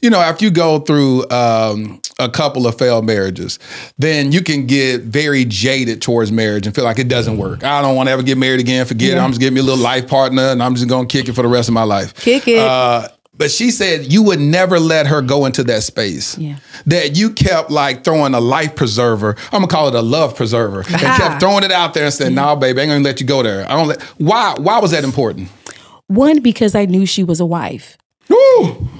you know, after you go through um, a couple of failed marriages, then you can get very jaded towards marriage and feel like it doesn't work. I don't want to ever get married again. Forget it. I'm just getting me a little life partner and I'm just going to kick it for the rest of my life. Kick it. Uh, but she said you would never let her go into that space. Yeah. That you kept like throwing a life preserver. I'm gonna call it a love preserver. And kept throwing it out there and said, "No, baby, I ain't gonna let you go there. I don't let." Why? Why was that important? One, because I knew she was a wife. Woo!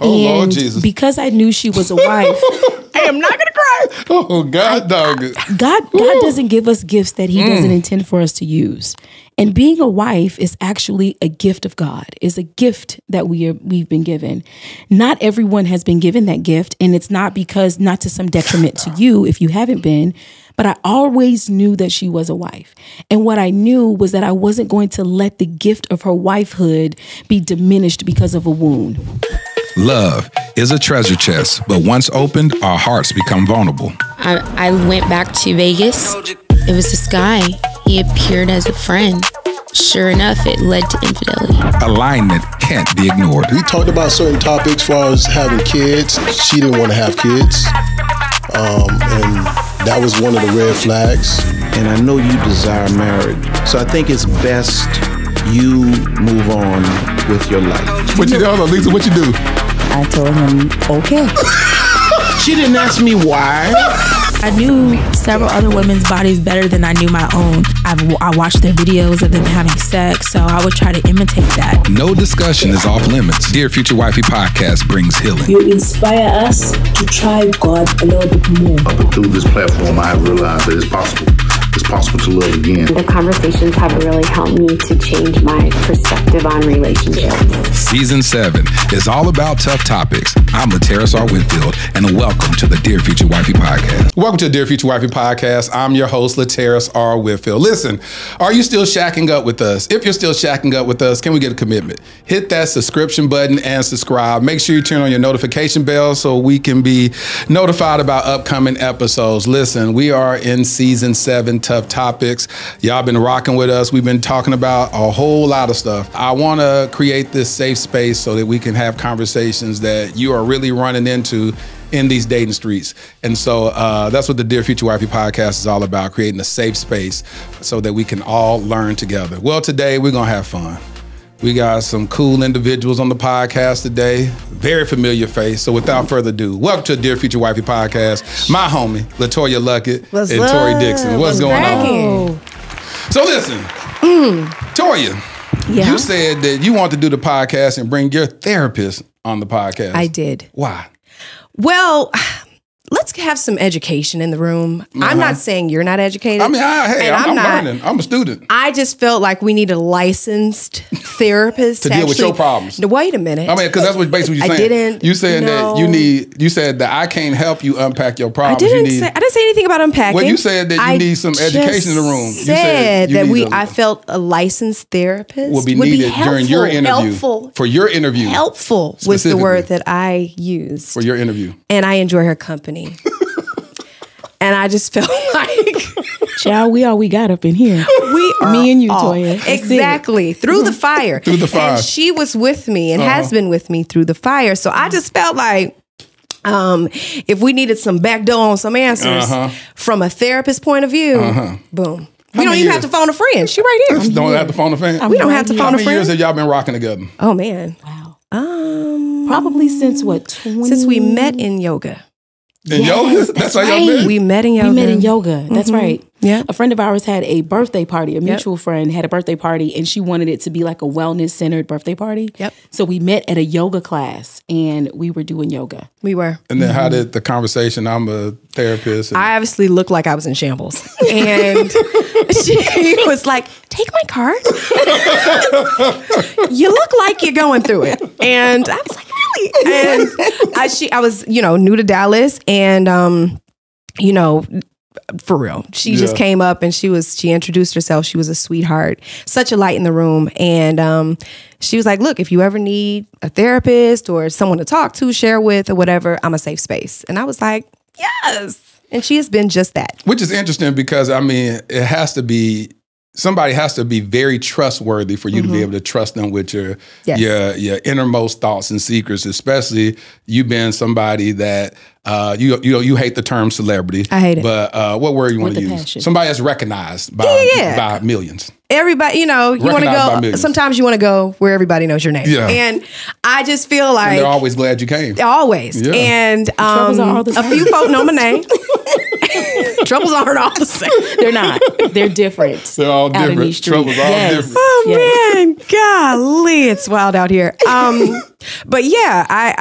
Oh Lord And Jesus! Because I knew she was a wife, I am not gonna cry. oh God, dog. God God doesn't give us gifts that He doesn't mm. intend for us to use. And being a wife is actually a gift of God. It's a gift that we are we've been given. Not everyone has been given that gift, and it's not because not to some detriment to you if you haven't been. But I always knew that she was a wife. And what I knew was that I wasn't going to let the gift of her wifehood be diminished because of a wound. Love is a treasure chest, but once opened, our hearts become vulnerable. I, I went back to Vegas. It was this guy. He appeared as a friend. Sure enough, it led to infidelity. Alignment can't be ignored. We talked about certain topics as far as having kids. She didn't want to have kids. Um, and that was one of the red flags. and I know you desire marriage. So I think it's best you move on with your life. What you do, hold on, Lisa? What you do? I told him, okay. She didn't ask me why. I knew several other women's bodies better than I knew my own. I've, I watched their videos of them having sex, so I would try to imitate that. No discussion is off limits. Dear Future Wifey podcast brings healing. You inspire us to try God a little bit more. But through this platform, I have realized that it's possible. It's possible to love again. The conversations have really helped me to change my perspective on relationships. Season 7 is all about tough topics. I'm LaTerras R. Whitfield, and welcome to the Dear Future Wifey podcast. Welcome to the Dear Future Wifey podcast. I'm your host, LaTerras R. Whitfield. Listen, are you still shacking up with us? If you're still shacking up with us, can we get a commitment? Hit that subscription button and subscribe. Make sure you turn on your notification bell so we can be notified about upcoming episodes. Listen, we are in season seven, Tough Topics. Y'all been rocking with us. We've been talking about a whole lot of stuff. I want to create this safe space so that we can have conversations that you are really running into in these dating streets. And so uh, that's what the Dear Future Wifey podcast is all about creating a safe space so that we can all learn together. Well, today we're going to have fun. We got some cool individuals on the podcast today, very familiar face. So without further ado, welcome to the Dear Future Wifey podcast. My homie, LeToya Luckett What's and Tori up? Dixon. What's, What's going on? So listen, Toya, Yeah. you said that you want to do the podcast and bring your therapist on the podcast. I did. Why? Well, let's have some education in the room. I'm not saying you're not educated. Uh-huh. I mean, I, hey, I'm, I'm, not. learning. I'm a student. I just felt like we need a licensed therapist To deal with your problems. No, Wait a minute. I mean, because that's what basically you're I didn't You saying that you need. You said that I can't help you unpack your problems. I didn't need, say I didn't say anything about unpacking. Well, you said that you I need some education in the room. You said Said you that need we a- I felt a licensed therapist will be would needed during your helpful, interview. Helpful, For your interview. helpful was the word that I used, For your interview. and I enjoy her company. And I just felt like Child, we all we got up in here. we are Me and you, all- Toya. Exactly. Through the fire. Through the fire. And she was with me and has been with me through the fire. So I just felt like um, if we needed some back door on some answers Uh-huh. from a therapist point of view, boom. We don't many even have to phone a friend. She right here. Don't have to phone a fan. We don't have to How phone a many years friend. have y'all been rocking together? Oh man. Wow. Um Probably since what? 20? since we met in yoga. In yoga? Yes, That's, that's how y'all right. met? We met in yoga. We met in yoga. That's right. Yeah. A friend of ours had a birthday party. A mutual friend had a birthday party, and she wanted it to be like a wellness centered birthday party. Yep. So we met at a yoga class, and we were doing yoga. We were. and then Mm-hmm. how did the conversation? I'm a therapist. And I obviously looked like I was in shambles. And she was like, Take my card. you look like you're going through it. And I was like, Really? And I, she, I was, you know, new to Dallas. And, um, you know, for real. She just came up and she was she introduced herself. She was a sweetheart, such a light in the room. And um, she was like, "Look, if you ever need a therapist or someone to talk to, share with, or whatever, I'm a safe space." And I was like, "Yes." And she has been just that. Which is interesting because I mean, it has to be somebody has to be very trustworthy for you to be able to trust them with your Mm-hmm. Yes. your your innermost thoughts and secrets, especially you being somebody that uh, you you you hate the term celebrity. I hate it. But uh, what word you want to use? passion. Somebody that's recognized by Yeah, yeah. by millions. everybody, you know, you want to go. Sometimes you want to go where everybody knows your name. Yeah. And I just feel And like they're always glad you came. always. Yeah. And troubles um, are all the a few folk know my name. troubles aren't all the same. They're not. They're different. They're all out in different. these streets. Troubles all Yes. different. Oh Yes. man, golly, it's wild out here. Um, but yeah, I,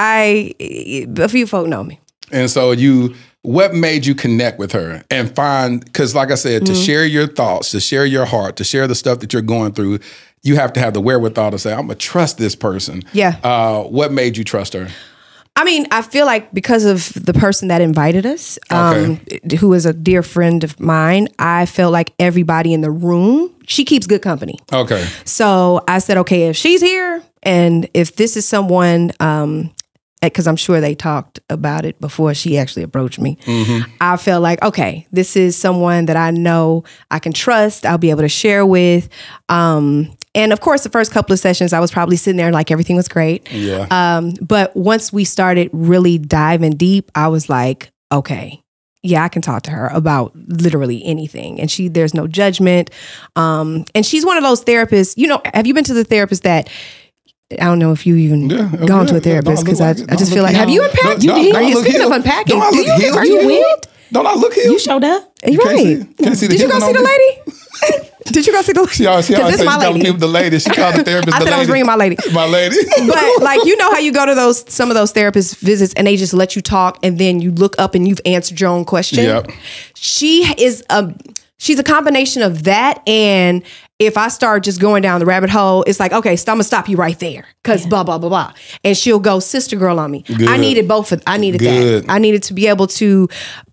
I, a few folk know me. And so you, what made you connect with her and find? Because like I said, Mm-hmm. to share your thoughts, to share your heart, to share the stuff that you're going through, you have to have the wherewithal to say, "I'm gonna trust this person." Yeah. Uh, what made you trust her? I mean, I feel like because of the person that invited us, um, who is a dear friend of mine, I felt like everybody in the room, she keeps good company. Okay. So I said, okay, if she's here and if this is someone, um, because I'm sure they talked about it before she actually approached me, I felt like, okay, this is someone that I know I can trust, I'll be able to share with. Um, and of course, the first couple of sessions, I was probably sitting there like everything was great. Yeah. Um, but once we started really diving deep, I was like, okay, yeah, I can talk to her about literally anything. And she, there's no judgment. Um, and she's one of those therapists, you know, have you been to the therapist that, I don't know if you even Yeah, gone to a therapist because Don't I, like- I just feel like, have you unpacked? Don't- You don't- Are you don't look speaking of unpacking? Do you, are you You healed? Don't I look here? You showed up. You can't see- right. can't see the Did you go see the lady? Did you go see the lady? She always, she 'Cause always this say my lady. people the lady. She called the therapist I the said I was lady. bringing my lady. My lady. but like you know how you go to those some of those therapist visits and they just let you talk and then you look up and you've answered your own question. Yep. She is a she's a combination of that and if I start just going down the rabbit hole, it's like, okay, so I'm gonna stop you right there. Cause blah, blah, blah, blah. And she'll go sister girl on me. Good. I needed both of I needed Good. that. I needed to be able to,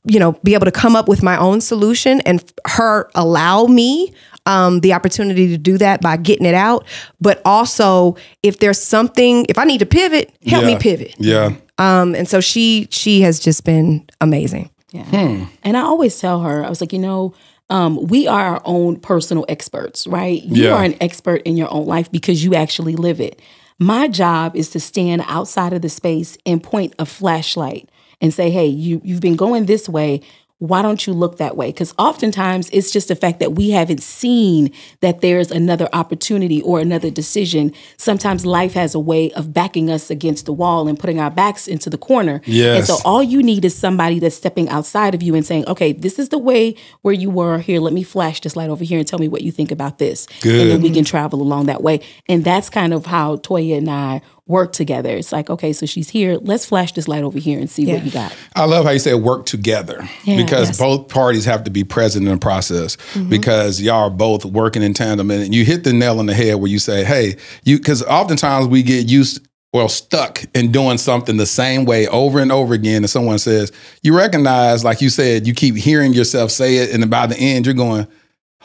you know, be able to come up with my own solution and her allow me um, the opportunity to do that by getting it out. But also, if there's something, if I need to pivot, help Yeah. me pivot. Yeah. Um, and so she she has just been amazing. Yeah. And I always tell her, I was like, you know, um, we are our own personal experts, right? You Yeah. are an expert in your own life because you actually live it. My job is to stand outside of the space and point a flashlight and say, hey, you, you've been going this way. Why don't you look that way? Because oftentimes it's just the fact that we haven't seen that there's another opportunity or another decision. Sometimes life has a way of backing us against the wall and putting our backs into the corner. Yes. And so all you need is somebody that's stepping outside of you and saying, okay, this is the way where you were here. Let me flash this light over here and tell me what you think about this. And then we can travel along that way. And that's kind of how Toya and I work together. It's like, okay, so she's here. Let's flash this light over here and see Yeah. what you got. I love how you say work together Yeah, because yes. both parties have to be present in the process Mm-hmm. because y'all are both working in tandem. And you hit the nail on the head where you say, hey, you, because oftentimes we get used, well, stuck in doing something the same way over and over again. And someone says, you recognize, like you said, you keep hearing yourself say it. And by the end, you're going,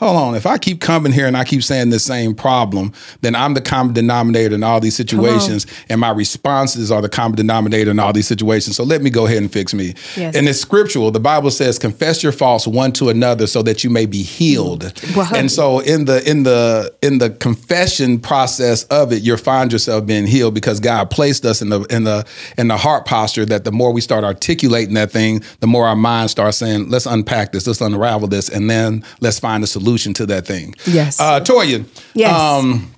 hold on, if I keep coming here and I keep saying the same problem, then I'm the common denominator in all these situations, and my responses are the common denominator in all these situations. So let me go ahead and fix me. Yes. And it's scriptural. The Bible says, confess your faults one to another so that you may be healed. Mm. Wow. And so in the in the in the confession process of it, you'll find yourself being healed because God placed us in the in the in the heart posture that the more we start articulating that thing, the more our mind starts saying, let's unpack this, let's unravel this, and then let's find a solution to that thing. Yes. Uh Toya. Yes. Um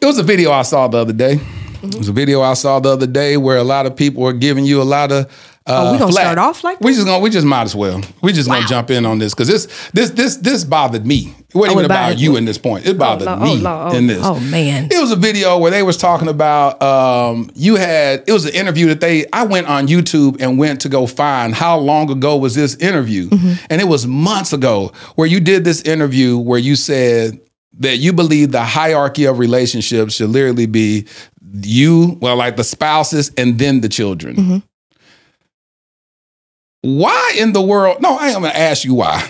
it was a video I saw the other day. Mm-hmm. It was a video I saw the other day where a lot of people were giving you a lot of uh, Oh, we gonna flack. start off like we just gonna we just might as well we just Wow. gonna jump in on this because this this this this bothered me. It wasn't Oh, even it about you in this point. It bothered Lord, me oh, oh, in this. oh, man. It was a video where they was talking about um, you had it was an interview that they I went on YouTube and went to go find how long ago was this interview, and it was months ago where you did this interview where you said that you believe the hierarchy of relationships should literally be you, well, like the spouses and then the children. Why in the world? No, I am gonna ask you why.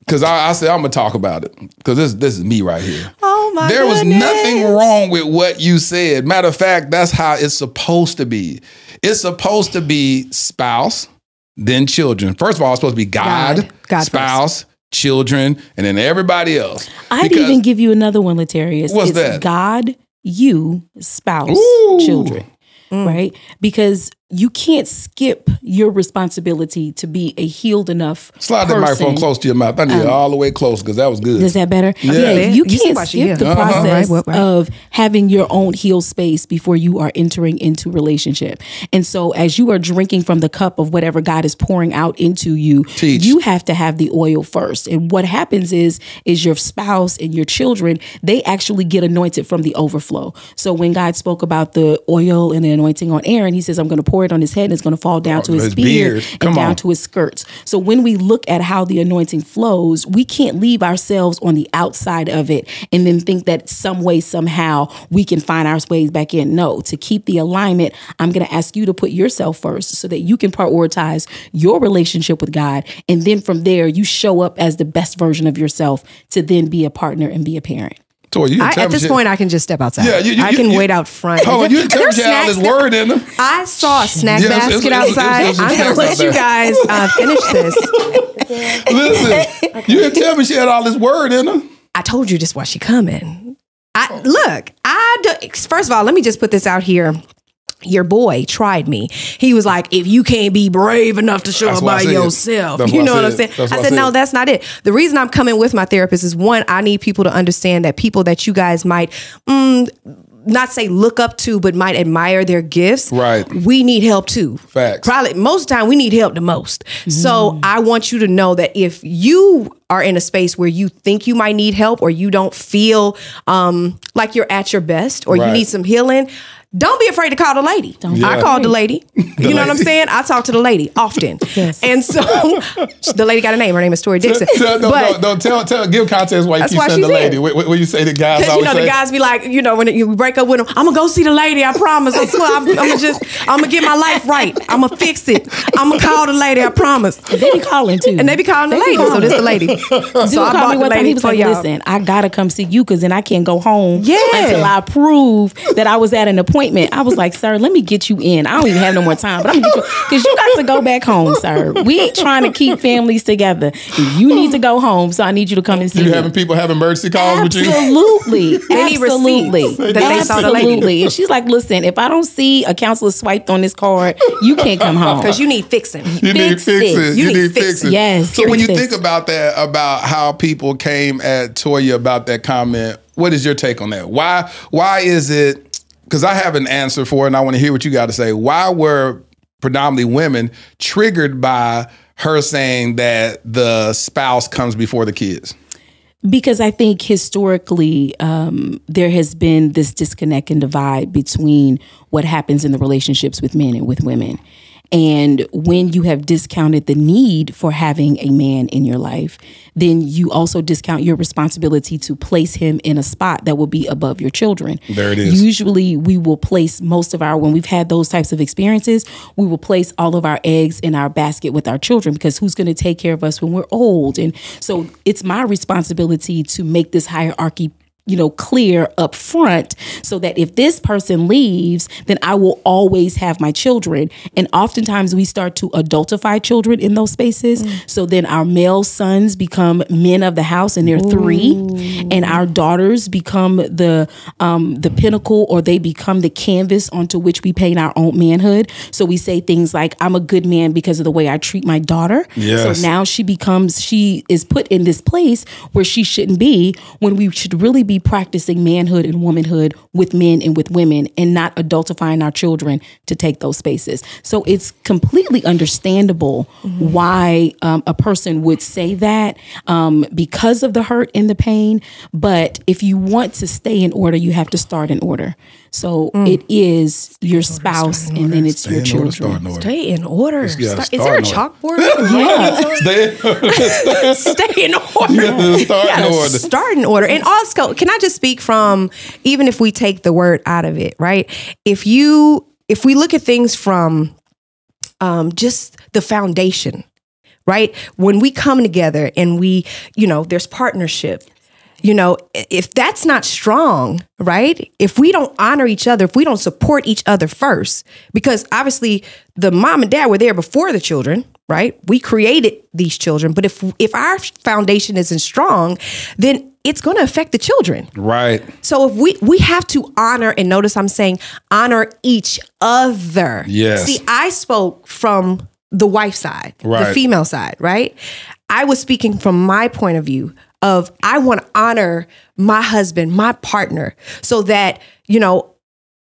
Because I, I said I'm gonna talk about it. Because this this is me right here. Oh my There was nothing wrong with what you said. Matter of fact, that's how it's supposed to be. It's supposed to be spouse, then children. First of all, it's supposed to be God, God. God spouse, children, and then everybody else. I'd Because- even give you another one, Latarius. What's it's that? God, you, spouse, Ooh. children. Mm. Right? Because you can't skip your responsibility to be a healed enough. Slide that microphone close to your mouth. I need it Um, all the way close because that was good. Is that better? Yeah. you You can't skip here. the Uh-huh. process Right, right, right. of having your own healed space before you are entering into relationship. And so as you are drinking from the cup of whatever God is pouring out into you, Teach. you have to have the oil first. And what happens is is your spouse and your children, they actually get anointed from the overflow. So when God spoke about the oil and the anointing on Aaron, he says I'm going to pour it on his head and it's going to fall down Oh, to his, his beard, beard. and down on. to his skirts. So when we look at how the anointing flows, we can't leave ourselves on the outside of it and then think that some way, somehow, we can find our ways back in. No, to keep the alignment, I'm going to ask you to put yourself first so that you can prioritize your relationship with God. And then from there, you show up as the best version of yourself to then be a partner and be a parent. Toy, you I, at this shit. point, I can just step outside. Yeah, you- you- I can you- wait out front. Oh, you didn't tell me There's she had all this word in them. I saw a snack Yes, basket it's- it's- it's- outside. it's I'm gonna let out you guys uh, finish this. Listen, you didn't tell me she had all this word in her. I told you this why she coming. I look. I do, first of all, let me just put this out here. Your boy tried me. He was like, "If you can't be brave enough to show That's up by yourself, you what I know what I'm saying." That's I what I said, "No, that's not it." The reason I'm coming with my therapist is one, I need people to understand that people that you guys might mm, not say look up to, but might admire their gifts. Right. We need help too. Facts. Probably most of the time we need help the most. So I want you to know that if you are in a space where you think you might need help or you don't feel um, like you're at your best or you need some healing, don't be afraid to call the lady. I Yeah. called the lady. you know what I'm saying? I talk to the lady often. Yes. And so the lady got a name. Her name is Tori Dixon. Tell, no, but no, no, tell, tell, give context why you keep saying the lady. What, what, you say the guys Because you know say? the guys be like, you know, when you break up with them, I'm gonna go see the lady. I promise. I swear, I'm, I'm gonna just, I'm gonna get my life right. I'm gonna fix it. I'm gonna call the lady. I promise. They be calling too. And they be calling the They be lady. So this the lady. Dude So I called me the one time. lady He was like, y'all. "Listen, I gotta come see you because then I can't go home Yeah. until I prove that I was at an appointment." I was like, "Sir, let me get you in. I don't even have no more time, but I'm gonna get you because you got to go back home, sir. We trying to keep families together. You need to go home, so I need you to come and see You me." having people have emergency calls with you? Absolutely. Absolutely. that they saw the lady. Absolutely. And she's like, listen, if I don't see a counselor swiped on this card, you can't come home. Because you need fixing. You need Fix it. fixing. You, You need need fixing. fixing. Yes, So when you fix think about that, about how people came at Toya about that comment, what is your take on that? Why? Why is it? Because I have an answer for it, and I want to hear what you got to say. Why were predominantly women triggered by her saying that the spouse comes before the kids? Because I think historically, um, there has been this disconnect and divide between what happens in the relationships with men and with women. And when you have discounted the need for having a man in your life, then you also discount your responsibility to place him in a spot that will be above your children. There it is. Usually, we will place most of our, when we've had those types of experiences, we will place all of our eggs in our basket with our children because who's going to take care of us when we're old? And so it's my responsibility to make this hierarchy you know clear up front so that if this person leaves then i will always have my children. And oftentimes we start to adultify children in those spaces. So then our male sons become men of the house and they're three. And our daughters become the um, the pinnacle or they become the canvas onto which we paint our own manhood. So we say things like i'm a good man because of the way i treat my daughter. Yes. so now she becomes she is put in this place where she shouldn't be when we should really be practicing manhood and womanhood with men and with women and not adultifying our children to take those spaces. So it's completely understandable why um, a person would say that um, because of the hurt and the pain. But if you want to stay in order you have to start in order so it is your spouse and then it's your Stay in order, children start in order. Stay in order. Start- is there a chalkboard? yeah Stay, Stay in order. Yeah, start in order. Start in order. And also, can I just speak from even if we take the word out of it, right? If you if we look at things from um, just the foundation, right? When we come together and we, you know, there's partnership. You know, if that's not strong, right? If we don't honor each other, if we don't support each other first, because obviously the mom and dad were there before the children, right? We created these children, but if if our foundation isn't strong, then it's going to affect the children. Right. So if we we have to honor and notice I'm saying honor each other. Yes. See, I spoke from the wife side, the female side, right? I was speaking from my point of view of I want to honor my husband, my partner, so that, you know,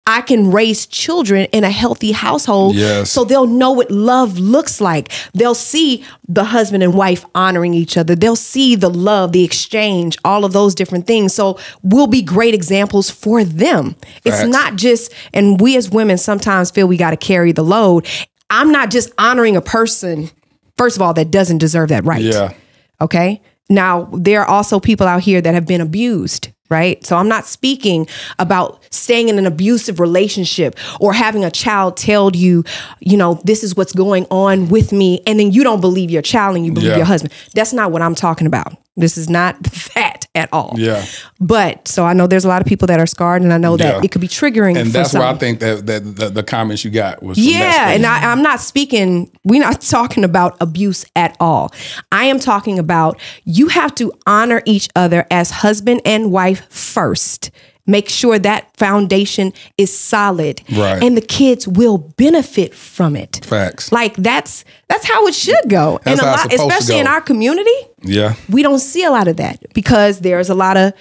I can raise children in a healthy household Yes. so they'll know what love looks like. They'll see the husband and wife honoring each other. They'll see the love, the exchange, all of those different things. So we'll be great examples for them. It's not just, and we as women sometimes feel we got to carry the load. I'm not just honoring a person, first of all, that doesn't deserve that right. Yeah. Okay. Now, there are also people out here that have been abused, right? So I'm not speaking about staying in an abusive relationship or having a child tell you, you know, this is what's going on with me. And then you don't believe your child and you believe Yeah. your husband. That's not what I'm talking about. This is not that at all. Yeah. But so I know there's a lot of people that are scarred and I know that Yeah. it could be triggering. And that's why I think that, that the, the comments you got was Yeah, and I, I'm not speaking. We're not talking about abuse at all. I am talking about you have to honor each other as husband and wife first. Make sure that foundation is solid, Right. and the kids will benefit from it. Facts. Like that's that's how it should go, That's and a lot, especially in our community Yeah. we don't see a lot of that because there's a lot of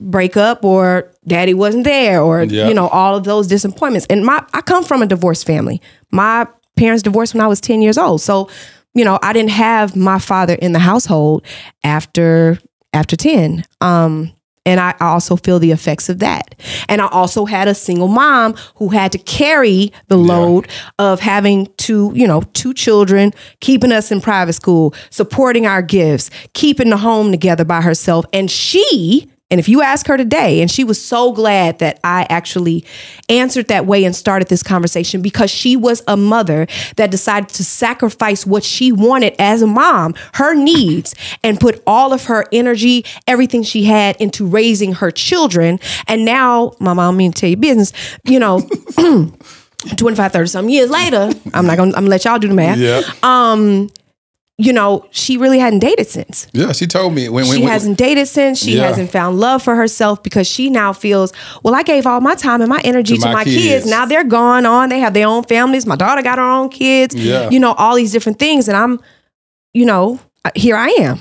breakup or daddy wasn't there or Yeah. you know all of those disappointments and my i come from a divorced family my parents divorced when i was 10 years old so you know i didn't have my father in the household after after 10 um and I also feel the effects of that. And I also had a single mom who had to carry the load of having two, you know, two children, keeping us in private school, supporting our gifts, keeping the home together by herself. And she, and if you ask her today, and she was so glad that I actually answered that way and started this conversation because she was a mother that decided to sacrifice what she wanted as a mom, her needs, and put all of her energy, everything she had into raising her children. And now, my mom, I mean to tell you business, you know, 25, 30 some years later, I'm not gonna, I'm gonna let y'all do the math. Yeah. Um, you know, she really hadn't dated since Yeah. She told me when, when she when- hasn't dated since. She Yeah. hasn't found love for herself because she now feels, well, I gave all my time and my energy To to, my my, kids. kids. Now they're gone on. They have their own families. My daughter got her own kids. Yeah. You know, all these different things. And I'm, you know, here I am.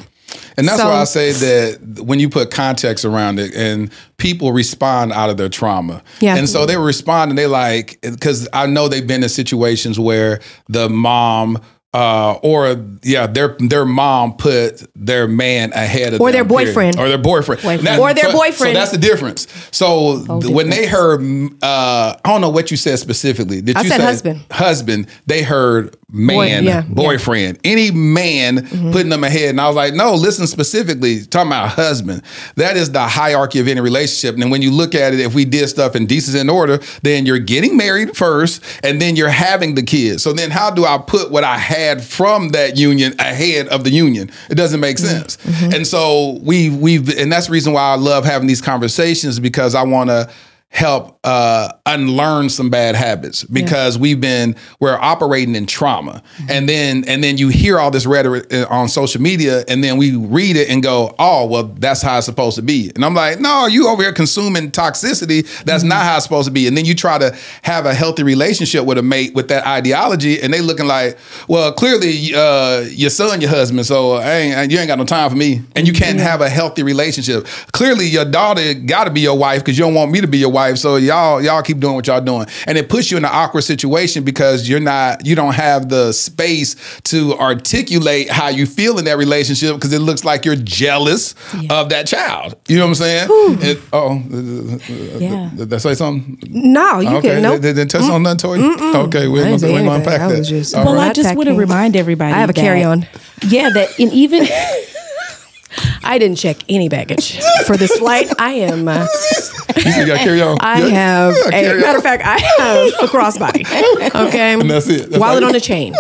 And that's So- why I say that when you put context around it and people respond out of their trauma. Yeah. And so they respond and they like, because I know they've been in situations where the mom, uh, or yeah, their their mom put their man ahead of Or them, their period. boyfriend. or their boyfriend, Boyfriend. That- Or their so- boyfriend. So that's the difference. So th- when they heard, uh, I don't know what you said specifically. Did I you said say husband. Husband. They heard man, yeah, yeah. boyfriend, any man Mm-hmm. putting them ahead. And I was like, no, listen specifically, talking about husband. That is the hierarchy of any relationship. And when you look at it, if we did stuff in decency and order, then you're getting married first, and then you're having the kids. So then how do I put what I had from that union ahead of the union? It doesn't make Mm-hmm. sense. And so we we've and that's the reason why I love having these conversations because I want to help uh, unlearn some bad habits because we've been we're operating in trauma. And then and then you hear all this rhetoric uh, on social media and then we read it and go oh well that's how it's supposed to be. And i'm like no you over here consuming toxicity. That's not how it's supposed to be. And then you try to have a healthy relationship with a mate with that ideology and they looking like well clearly uh, your son your husband so I ain't, you ain't got no time for me. And you can't have a healthy relationship. Clearly your daughter got to be your wife because you don't want me to be your wife so y'all y'all keep doing what y'all doing and it puts you in an awkward situation because you're not you don't have the space to articulate how you feel in that relationship because it looks like you're jealous of that child you know what i'm saying It- oh uh, uh, uh, Yeah. did I say something No, you okay can. Nope. did, did, touch on nothing Tori? okay we're gonna, didn't we're gonna unpack I that was just- well, right. I just want to remind everybody. I have a carry-on. Yeah, that and even I didn't check any baggage for this flight. I am. Uh, you still got carry on I Yeah. have. Yeah, A, carry matter of fact, I have a crossbody. Okay, And that's it. That's Wallet on a chain.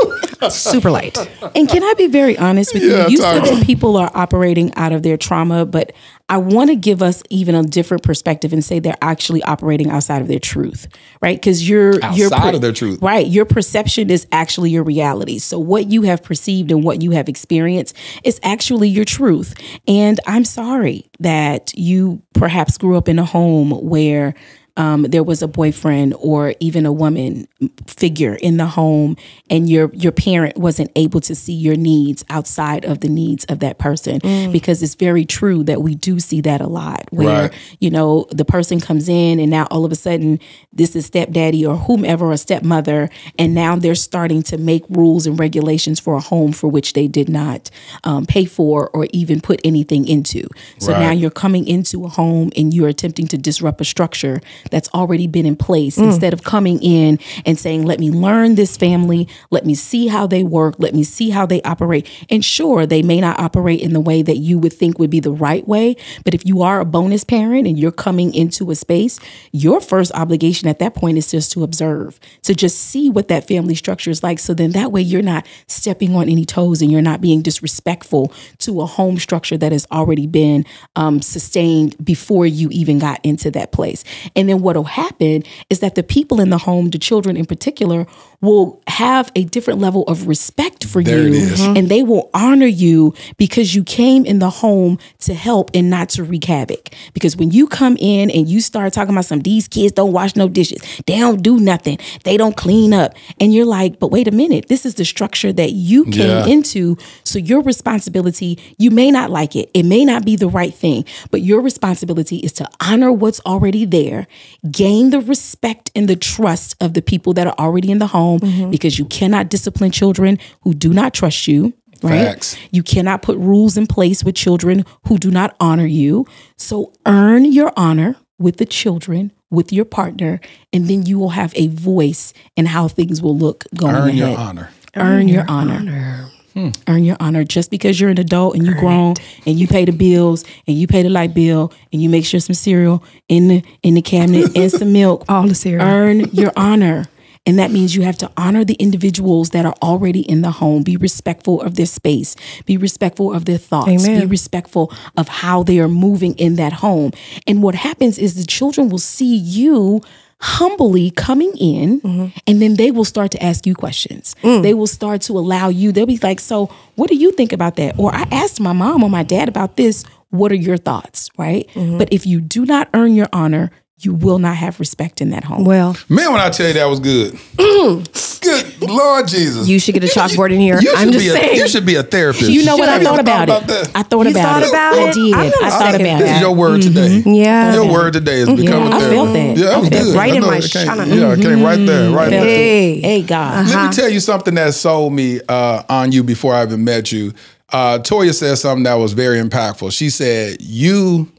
Super light. And can I be very honest with Yeah, you? You said to that people are operating out of their trauma, but I want to give us even a different perspective and say they're actually operating outside of their truth, right? Because you're you're Outside of their truth. right? Your perception is actually your reality. So what you have perceived and what you have experienced is actually your truth. And I'm sorry that you perhaps grew up in a home where um, there was a boyfriend or even a woman figure in the home and your your parent wasn't able to see your needs outside of the needs of that person. Because it's very true that we do see that a lot where Right. you know the person comes in and now all of a sudden this is stepdaddy or whomever or stepmother and now they're starting to make rules and regulations for a home for which they did not um, pay for or even put anything into. So now you're coming into a home and you're attempting to disrupt a structure that's already been in place instead of coming in and saying let me learn this family. Let me see how they work. Let me see how they operate. And sure they may not operate in the way that you would think would be the right way but if you are a bonus parent and you're coming into a space your first obligation at that point is just to observe to just see what that family structure is like. So then that way you're not stepping on any toes and you're not being disrespectful to a home structure that has already been um, sustained before you even got into that place. And then what will happen is that the people in the home the children in particular will have a different level of respect for There you and they will honor you because you came in the home to help and not to wreak havoc. Because when you come in and you start talking about some these kids don't wash no dishes, they don't do nothing, they don't clean up, and you're like, but wait a minute, this is the structure that you came Yeah. into. So your responsibility, you may not like it, it may not be the right thing, but your responsibility is to honor what's already there, gain the respect and the trust of the people that are already in the home, Mm-hmm. because you cannot discipline children who do not trust you. Right? Facts. You cannot put rules in place with children who do not honor you. So earn your honor with the children, with your partner, and then you will have a voice in how things will look going Earn ahead. your honor. Earn, your, honor. Hmm. Earn your honor. Just because you're an adult and you grown and you pay the bills and you pay the light bill and you make sure some cereal in the in the cabinet and some milk. All the cereal. Earn your honor. And that means you have to honor the individuals that are already in the home. Be respectful of their space. Be respectful of their thoughts. Be respectful of how they are moving in that home. And what happens is the children will see you humbly coming in mm-hmm. and then they will start to ask you questions. Mm. They will start to allow you, they'll be like, So, what do you think about that? Or I asked my mom or my dad about this. What are your thoughts? Right. Mm-hmm. But if you do not earn your honor, you will not have respect in that home. Well, Man, when I tell you that was good. good Lord Jesus. you should get a chalkboard in here. You I'm should just be a, saying. you should be a therapist. You know what? I Have you thought about, it. that? I thought You about thought it. about I it? did. I'm I thought second about This is your word today. Yeah. Your word today is becoming I therapy. felt that. Yeah, I that was good. right in my it came- shana. Yeah, it came right there. Right there. Hey. Hey, God. Let me tell you something that sold me uh, on you before I even met you. Uh, Toya said something that was very impactful. She said, "You,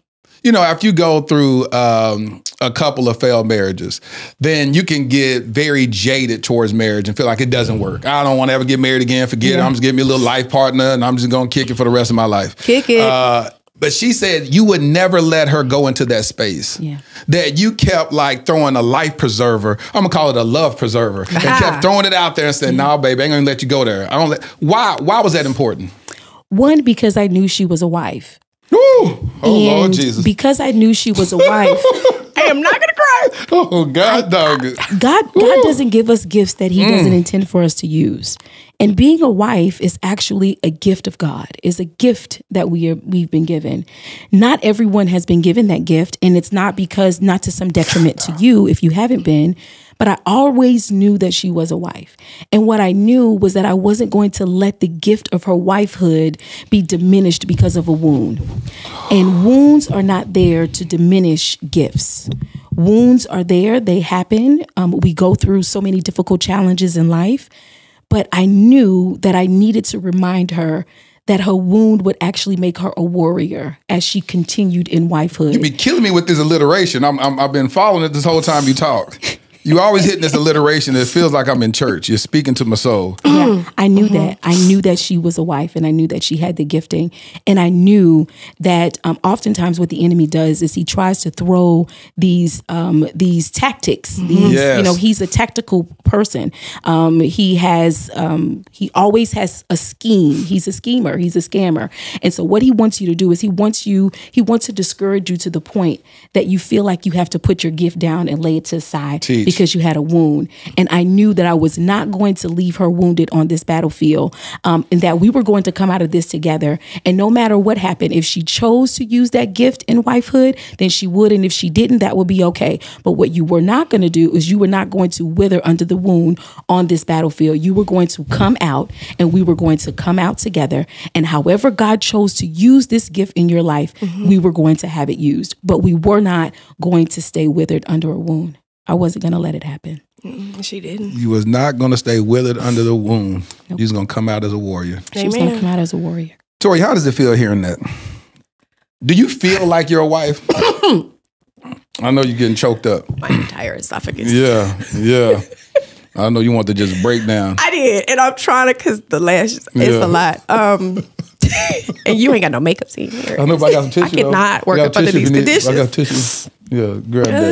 you know, after you go through um, a couple of failed marriages, then you can get very jaded towards marriage and feel like it doesn't work. I don't want to ever get married again. Forget it. I'm just getting me a little life partner, and I'm just gonna kick it for the rest of my life. Kick it. Uh, but she said you would never let her go into that space. Yeah. That you kept like throwing a life preserver. I'm gonna call it a love preserver, and kept throwing it out there and said, "No, baby, I ain't gonna let you go there. I don't let." Why? Why was that important? One, because I knew she was a wife. Woo! Oh Lord And Jesus! Because I knew she was a wife, I am not gonna cry. oh God, dog. God God doesn't give us gifts that He mm. doesn't intend for us to use. And being a wife is actually a gift of God. Is a gift that we are we've been given. Not everyone has been given that gift, and it's not because not to some detriment to you if you haven't been. But I always knew that she was a wife. And what I knew was that I wasn't going to let the gift of her wifehood be diminished because of a wound. And wounds are not there to diminish gifts. Wounds are there, they happen. Um, we go through so many difficult challenges in life. But I knew that I needed to remind her that her wound would actually make her a warrior as she continued in wifehood. You be killing me with this alliteration. I'm, I'm I've been following it this whole time you talk. You always hitting this alliteration. It feels like I'm in church. You're speaking to my soul. Yeah, I knew that. I knew that she was a wife, and I knew that she had the gifting, and I knew that um, oftentimes what the enemy does is he tries to throw these um, these tactics. These, Yes. you know, he's a tactical person. Um, he has um, he always has a scheme. He's a schemer. He's a scammer, and so what he wants you to do is he wants you he wants to discourage you to the point that you feel like you have to put your gift down and lay it to the side Teach. Because you had a wound. And I knew that I was not going to leave her wounded on this battlefield, um, and that we were going to come out of this together. And no matter what happened, if she chose to use that gift in wifehood, then she would. And if she didn't, that would be okay. But what you were not going to do is you were not going to wither under the wound on this battlefield. You were going to come out, and we were going to come out together. And however God chose to use this gift in your life, we were going to have it used. But we were not going to stay withered under a wound. I wasn't going to let it happen. She didn't. You was not going to stay withered under the wound. You was going to come out as a warrior. She was going to come out as a warrior. Tori, how does it feel hearing that? Do you feel like you're a wife? I know you're getting choked up. My entire esophagus. Yeah, yeah. I know you want to just break down. I did, and I'm trying to because the lashes. It's a lot. Um, and you ain't got no makeup scene here. I know, but I got some tissue. I cannot though. work up under tissue these need- conditions. I got tissue. Yeah, grab that.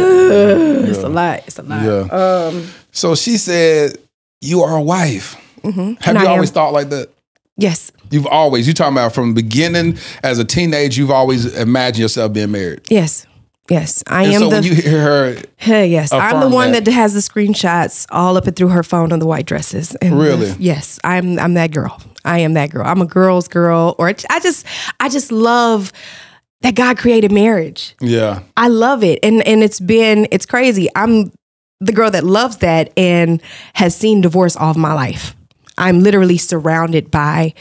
Ugh, It's Yeah. a lot. It's a lot. Yeah. Um, So she said, "You are a wife." mhm. Have And you I am. always thought like that? Yes. You've always. You talking about from the beginning as a teenage. You've always imagined yourself being married. Yes. Yes. I and am so the. when you hear her, Hey, yes, I'm the one that. that. has the screenshots all up and through her phone on the white dresses. And Really? yes, I'm. I'm that girl. I am that girl. I'm a girl's girl, or I just, I just love that God created marriage. yeah, I love it. And and it's been it's crazy. I'm the girl that loves that and has seen divorce all of my life. I'm literally surrounded by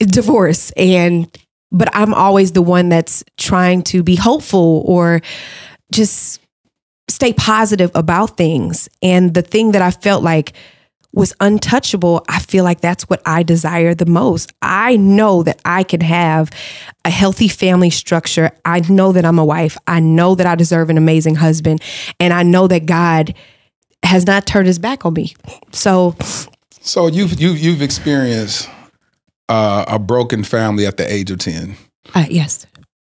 divorce and but I'm always the one that's trying to be hopeful or just stay positive about things. And the thing that I felt like was untouchable, I feel like that's what I desire the most. I know that I can have a healthy family structure. I know that I'm a wife. I know that I deserve an amazing husband. And I know that God has not turned his back on me. So, So you've you you've experienced uh, a broken family at the age of ten, uh, yes.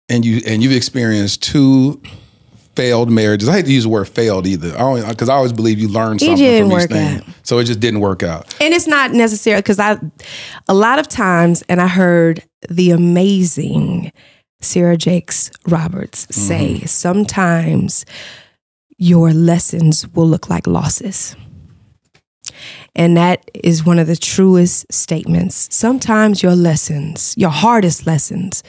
and you and you've experienced two failed marriages. I hate to use the word failed either, I because I, always believe you learn It something didn't from these work things. So it just didn't work out. And it's not necessary because I, a lot of times, and I heard the amazing Sarah Jakes Roberts say, mm-hmm. sometimes your lessons will look like losses. And that is one of the truest statements. Sometimes your lessons, your hardest lessons,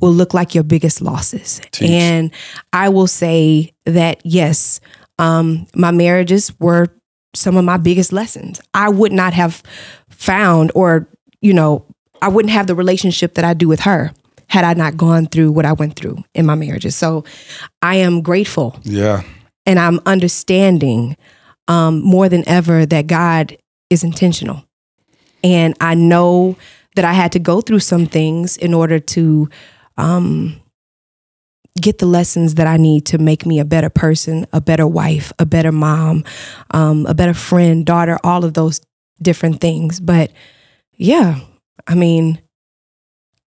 will look like your biggest losses. And I will say that, yes, um, my marriages were some of my biggest lessons. I would not have found, or, you know, I wouldn't have the relationship that I do with her had I not gone through what I went through in my marriages. So I am grateful Yeah, and I'm understanding um, more than ever that God is intentional. And I know that I had to go through some things in order to um, get the lessons that I need to make me a better person, a better wife, a better mom, um, a better friend, daughter, all of those different things. But yeah, I mean,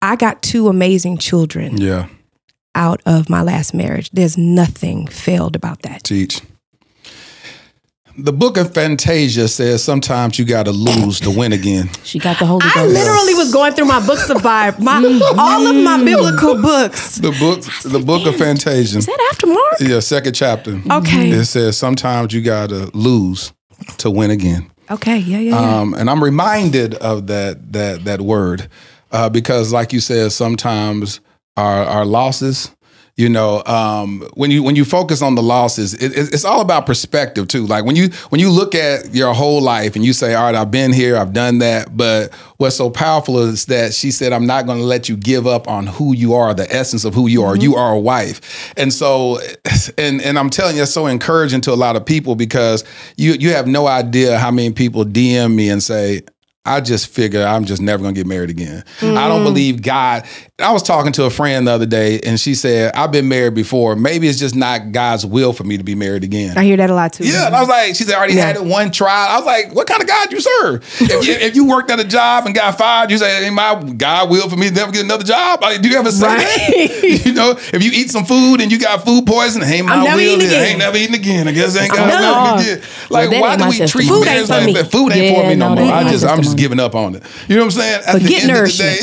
I got two amazing children yeah. out of my last marriage. There's nothing failed about that. Teach. The book of Fantasia says sometimes you got to lose to win again. She got the Holy Ghost. I literally was going through my books of Bible, my all of my biblical books. The book, the book of Fantasia. Is that after Mark? Yeah, second chapter. Okay. It says sometimes you got to lose to win again. Okay, yeah, yeah, yeah. Um, and I'm reminded of that that that word uh, because, like you said, sometimes our our losses. You know, um, when you when you focus on the losses, it, it- it's all about perspective too. Like when you when you look at your whole life and you say, "All right, I've been here, I've done that," but what's so powerful is that she said, "I'm not going to let you give up on who you are, the essence of who you are. You are a wife." And so, and and I'm telling you, it's so encouraging to a lot of people because you you have no idea how many people DM me and say, I just figure I'm just never gonna get married again. I don't Mm. believe God. I was talking to a friend the other day, and she said, "I've been married before. Maybe it's just not God's will for me to be married again." I hear that a lot too. Yeah, and I was like, she said, I already Yeah. had it one trial. I was like, what kind of God you serve? if, you, if you worked at a job and got fired, you say, ain't my God will for me to never get another job? Like, do you ever say that? you know, if you eat some food and you got food poisoning, ain't my will, eating I again. ain't never eating again. I guess ain't God's will me. Like, that why do we treat. Food like me. that? Food ain't for me no, no, more. I just, I'm just giving up on it. You know what I'm saying? At Forget the end of the day.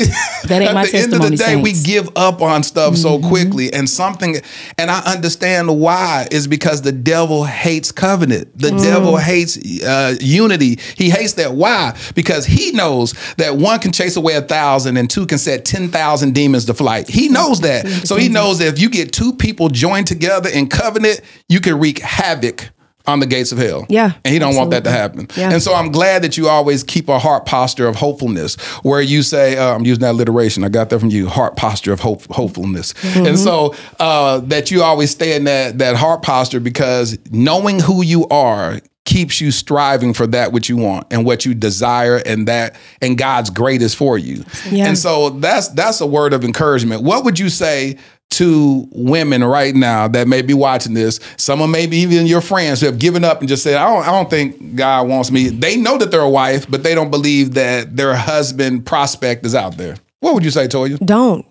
That ain't my the end of the testimony, day, we give up on stuff so Mm-hmm. quickly and something and i understand why is because the devil hates covenant. The Mm. devil hates uh, unity. He hates that. Why? Because he knows that one can chase away a thousand and two can set 10,000 demons to flight. He knows that. So he knows that if you get two people joined together in covenant you can wreak havoc on the gates of hell. Yeah, And he don't want that to happen. Yeah. And so I'm glad that you always keep a heart posture of hopefulness where you say, uh, I'm using that alliteration. I got that from you, heart posture of hope, hopefulness. And so uh, that you always stay in that, that heart posture because knowing who you are keeps you striving for that which you want and what you desire and that and God's greatest for you. Yeah. And so that's that's a word of encouragement. What would you say to women right now that may be watching this? Some of maybe even your friends who have given up and just said, I don't I don't think God wants me. They know that they're a wife, but they don't believe that their husband prospect is out there. What would you say, Toya? Don't.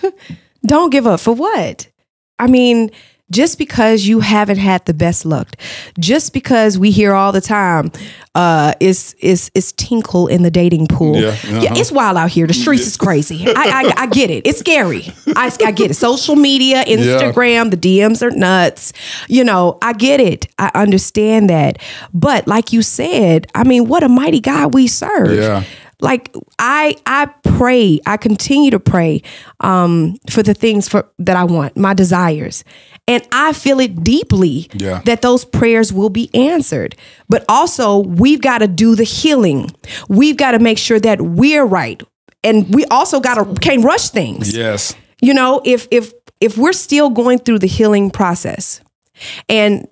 Don't give up. For what? I mean, just because you haven't had the best luck, just because we hear all the time, uh, it's it's it's tinkle in the dating pool. Yeah, uh-huh. it's wild out here. The streets is crazy. I, I I get it. It's scary. I, I get it. Social media, Instagram, the DMs are nuts. You know, I get it. I understand that. But like you said, I mean, what a mighty God we serve Yeah. like i i pray i continue to pray um for the things for that i want my desires and i feel it deeply Yeah. that those prayers will be answered but also we've got to do the healing we've got to make sure that we're right and we also got to can't rush things Yes. you know if if if we're still going through the healing process and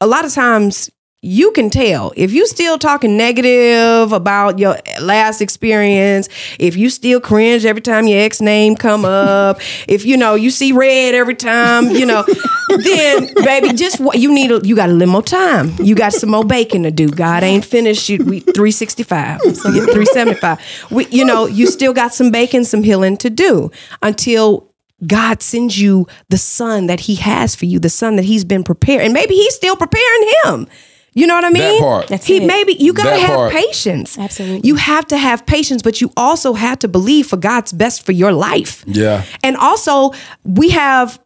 a lot of times you can tell. If you still talking negative about your last experience if you still cringe every time your ex name come up if you know you see red every time you know then baby just what you need a, you got a little more time. You got some more bacon to do. God ain't finished you we 365 so get 375 we, you know you still got some bacon some healing to do until God sends you the son that he has for you, the son that he's been prepared. And maybe he's still preparing him. You know what I mean? That part. That's he it. maybe you gotta That have part. patience. Absolutely. You have to have patience, but you also have to believe for God's best for your life. Yeah. And also, we have,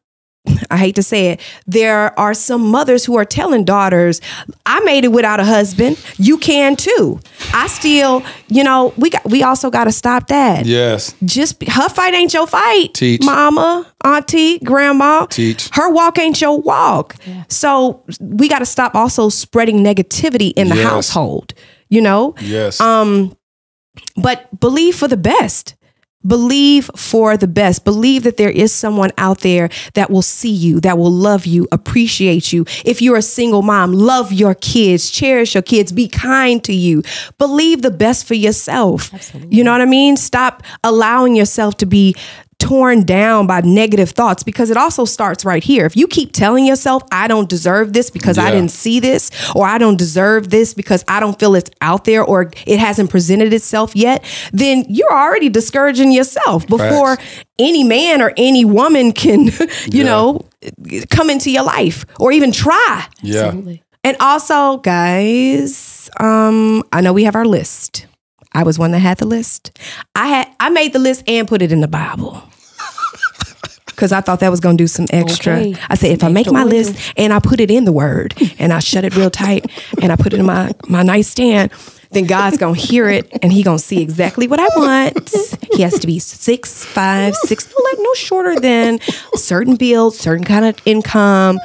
I hate to say it, there are some mothers who are telling daughters, I made it without a husband. You can too. I still, you know, we got we also gotta stop that. Yes. Just be- her fight ain't your fight. Teach. Mama, auntie, grandma. Teach. Her walk ain't your walk. So we gotta stop also spreading negativity in the Yes. household. You know? Yes. Um, but believe for the best. Believe for the best. Believe that there is someone out there that will see you, that will love you, appreciate you. If you're a single mom, love your kids, cherish your kids, be kind to you. Believe the best for yourself. You know what I mean? Stop allowing yourself to be torn down by negative thoughts because it also starts right here. If you keep telling yourself, I don't deserve this because I didn't see this, or I don't deserve this because I don't feel it's out there or it hasn't presented itself yet, then you're already discouraging yourself before Facts. any man or any woman can, you Yeah. know, come into your life or even try. Yeah. Absolutely. And also, guys, um, I know we have our list. I was one that had the list. I had I made the list and put it in the Bible. Cause I thought that was gonna do some extra. Okay. I said if I make my list and I put it in the word and I shut it real tight and I put it in my my nightstand, then God's gonna hear it and He gonna see exactly what I want. He has to be six, five, six, no, like no shorter than certain build, certain kind of income.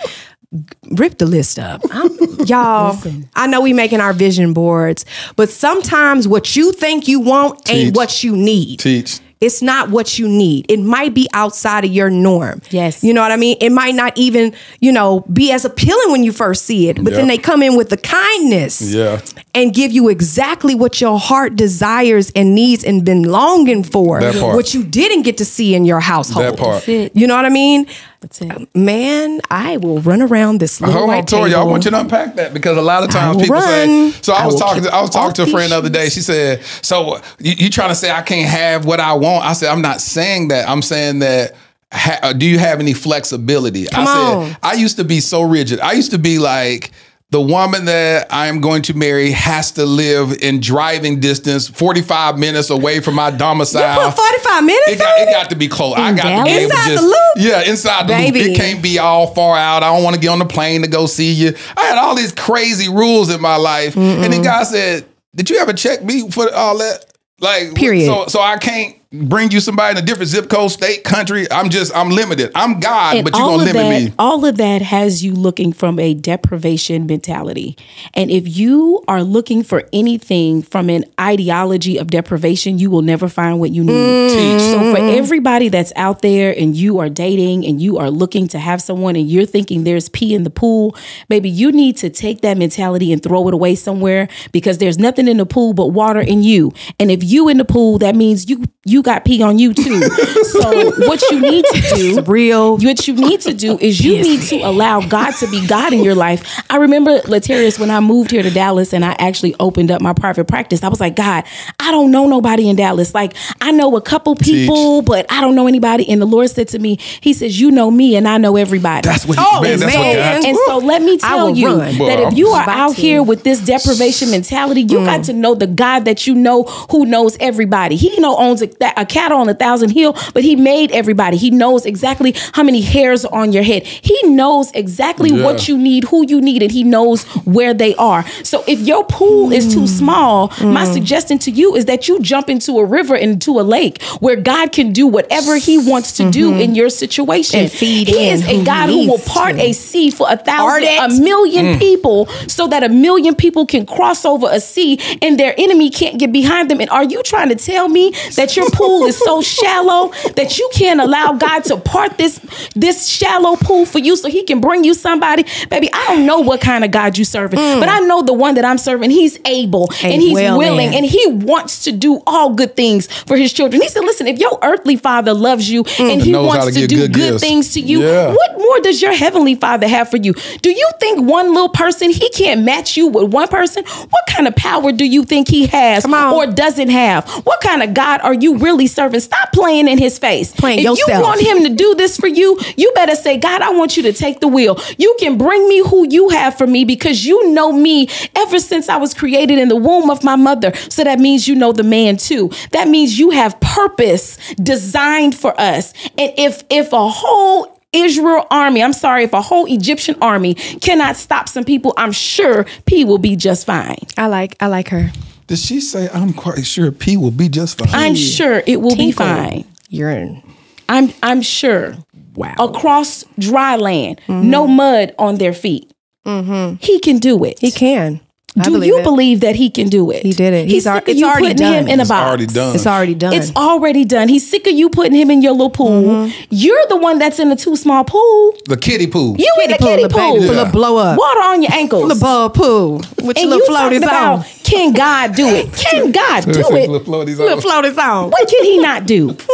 Rip the list up, I'm- y'all. Listen. I know we making our vision boards, but sometimes what you think you want Teach. ain't what you need. Teach. It's not what you need. It might be outside of your norm. Yes. You know what I mean? It might not even, you know, be as appealing when you first see it, but then they come in with the kindness Yeah. and give you exactly what your heart desires and needs and been longing for. That part. What you didn't get to see in your household. That part. You know what I mean? That's it. Man, I will run around this little Hold on, white Tori. I want you to unpack that because a lot of times people run. say. So I, I was talking. To, I was talking to a friend the other day. She said, "So you, you trying to say I can't have what I want?" I said, "I'm not saying that. I'm saying that." Ha, uh, do you have any flexibility? Come I on. said I used to be so rigid. I used to be like. The woman that I am going to marry has to live in driving distance, 45 minutes away from my domicile. You put 45 minutes It got, on it got to be close. I got to be able Inside just the loop? yeah, inside the Baby. loop. It can't be all far out. I don't want to get on the plane to go see you. I had all these crazy rules in my life, and then God said, "Did you ever check me for all that?" Like, Period. So, so I can't bring you somebody in a different zip code, state, country. I'm just, I'm limited. I'm God, And but you're all gonna of limit that, me. All of that has you looking from a deprivation mentality. And if you are looking for anything from an ideology of deprivation, you will never find what you need. Mm. So for everybody that's out there and you are dating and you are looking to have someone and you're thinking there's pee in the pool, maybe you need to take that mentality and throw it away somewhere because there's nothing in the pool but water in you. And if you in the pool, that means you you got pee on you too. so what you need to do real. What you need to do is you need to allow God to be God in your life. I remember LaTerras when I moved here to Dallas and I actually opened up my private practice. I was like, God, I don't know nobody in Dallas. Like I know a couple people, but I don't know anybody. And the Lord said to me, He says, You know me and I know everybody. That's what. Oh, man, that's man. God. And so let me tell you run. that Well, if you are out to. here with this deprivation mentality, you Mm. got to know the God that you know who knows everybody. He know owns a, a cattle on a thousand hill, but he made everybody. He knows exactly how many hairs are on your head. He knows exactly Yeah. what you need, who you need, and he knows where they are. So if your pool is Mm. too small, my suggestion to you is that you jump into a river, into a lake where God can do whatever he wants to do in your situation. Mm-hmm. And feed he is a God who will part to. a sea for a thousand, a million people, so that a million people can cross over a sea and their enemy can't get behind them. And are you trying to tell me that your pool is so shallow that you can't allow God to part this this shallow pool for you so he can bring you somebody? Baby, I don't know what kind of God you're serving, mm. but I know the one that I'm serving. He's able and he's willing. willing and he wants to do all good things for his children. He said, listen, if your earthly father loves you mm. and he knows wants to to, do good good, things to you, Yeah. what more does your heavenly father have for you? Do you think one little person, he can't match you with one person? What kind of power do you think he has or doesn't have? What kind of God are you really serving? Stop playing in his face. Playing if you want him to do this for you, you better say, God, I want you to take the wheel. You can bring me who you have for me because you know me ever since I was created in the womb of my mother. So that means you know the man too. That means you have purpose designed for us. And if if a whole Israel army, I'm sorry, if a whole Egyptian army cannot stop some people, I'm sure P will be just fine. I like I like her. Did she say I'm quite sure P will be just fine? I'm sure it will be fine. You're in. I'm I'm sure. Wow. Across dry land, no mm-hmm. mud on their feet. Mm-hmm. He can do it. He can. I do believe you it. believe that he can do it? He did it. He's He's al- sick of you already putting done. him in a It's box. already done. It's already done. It's already done. He's sick of you putting him in your little pool. Mm-hmm. You're the one that's in the too small pool. the kiddie pool. You in the kiddie the pool. baby Yeah. pool, blow up. Water on your ankles. The ball pool with and your you little talking floaties about on. Can God do it? Can God do it? Little floaties Little on. floaties on. What can he not do?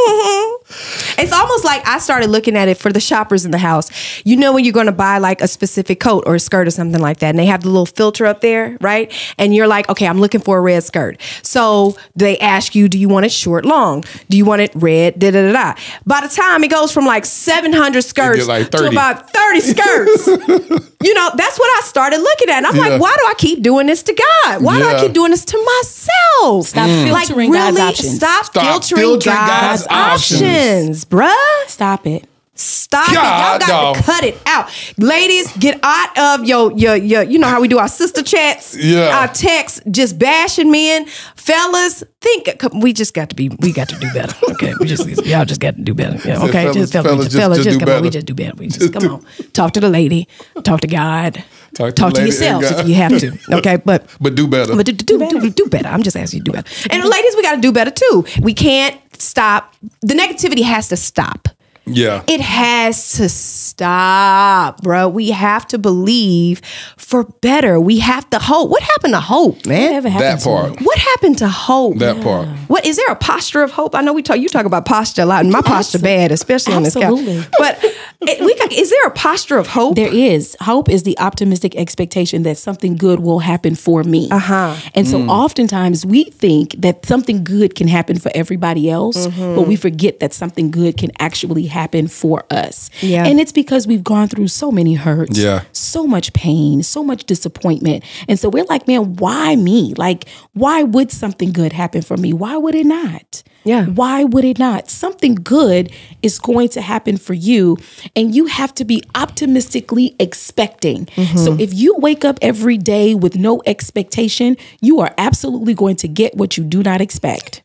Mm-hmm. It's almost like I started looking at it for the shoppers in the house. You know when you're going to buy like a specific coat or a skirt or something like that, and they have the little filter up there, right? And you're like, okay, I'm looking for a red skirt. So they ask you, do you want it short, long? Do you want it red? Da da da da. By the time it goes from like 700 skirts like to about 30 skirts, you know, that's what I started looking at. And I'm Yeah. like, why do I keep doing this to God? Why do I keep doing this to myself? Stop mm. Like, filtering God's really? options. Stop, Stop filtering, filtering God's, God's options. options, bruh. Stop it. Stop it. Y'all got to cut it out. Ladies, get out of your, your, your, you know how we do our sister chats, Yeah. our texts, just bashing men. Fellas, think, we just got to be, we got to do better. Okay. We just, y'all just got to do better. Yeah, okay. fellas- just, fellas, fellas, just, just- fellas, just just do come on. We just do better. We just, Just come do- on. Talk to the lady. Talk to God. Talk to Talk to yourselves if you have to. Okay. But, But do better. but do, do, do, do better. I'm just asking you to do better. And ladies, we got to do better too. We can't stop. The negativity has to stop. Yeah. It has to stop, bro. We have to believe for better. We have to hope. What happened to hope, man? That part. What happened to hope? That part. What is there a posture of hope? I know we talk. You talk about posture a lot, and my posture bad, especially on this Absolutely. couch. But it, we got, is there a posture of hope? There is. Hope is the optimistic expectation that something good will happen for me. Uh-huh. And so Mm. oftentimes we think that something good can happen for everybody else, Mhm. but we forget that something good can actually happen for us. Yeah. And it's because we've gone through so many hurts, Yeah. so much pain, so much disappointment. And so we're like, man, why me? Like, why would something good happen for me? Why would it not? Yeah. Why would it not? Something good is going to happen for you, and you have to be optimistically expecting. So if you wake up every day with no expectation, you are absolutely going to get what you do not expect.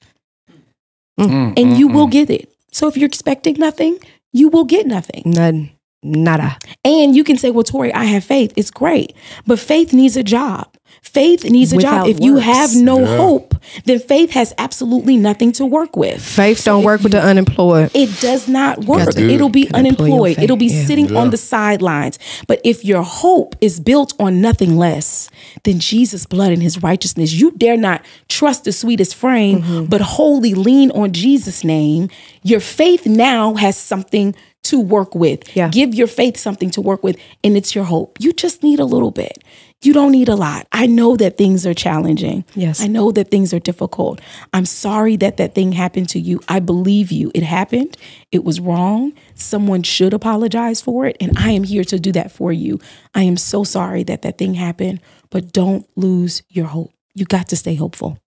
Mm, and you will get it. So if you're expecting nothing, you will get nothing. None. Nada. And you can say, well, Tori, I have faith. It's great. But faith needs a job. Faith needs a Without job. If you have no Yeah. hope, then faith has absolutely nothing to work with. Faith don't work with the unemployed. It does not work. to- It'll be Gotta employ your unemployed. It'll be yeah. sitting Yeah. on the sidelines. But if your hope is built on nothing less than Jesus' blood and his righteousness, you dare not trust the sweetest frame, Mm-hmm. but wholly lean on Jesus' name. Your faith now has something to work with. Yeah. Give your faith something to work with, and it's your hope. You just need a little bit. You don't need a lot. I know that things are challenging. Yes. I know that things are difficult. I'm sorry that that thing happened to you. I believe you. It happened. It was wrong. Someone should apologize for it. And I am here to do that for you. I am so sorry that that thing happened, but don't lose your hope. You got to stay hopeful.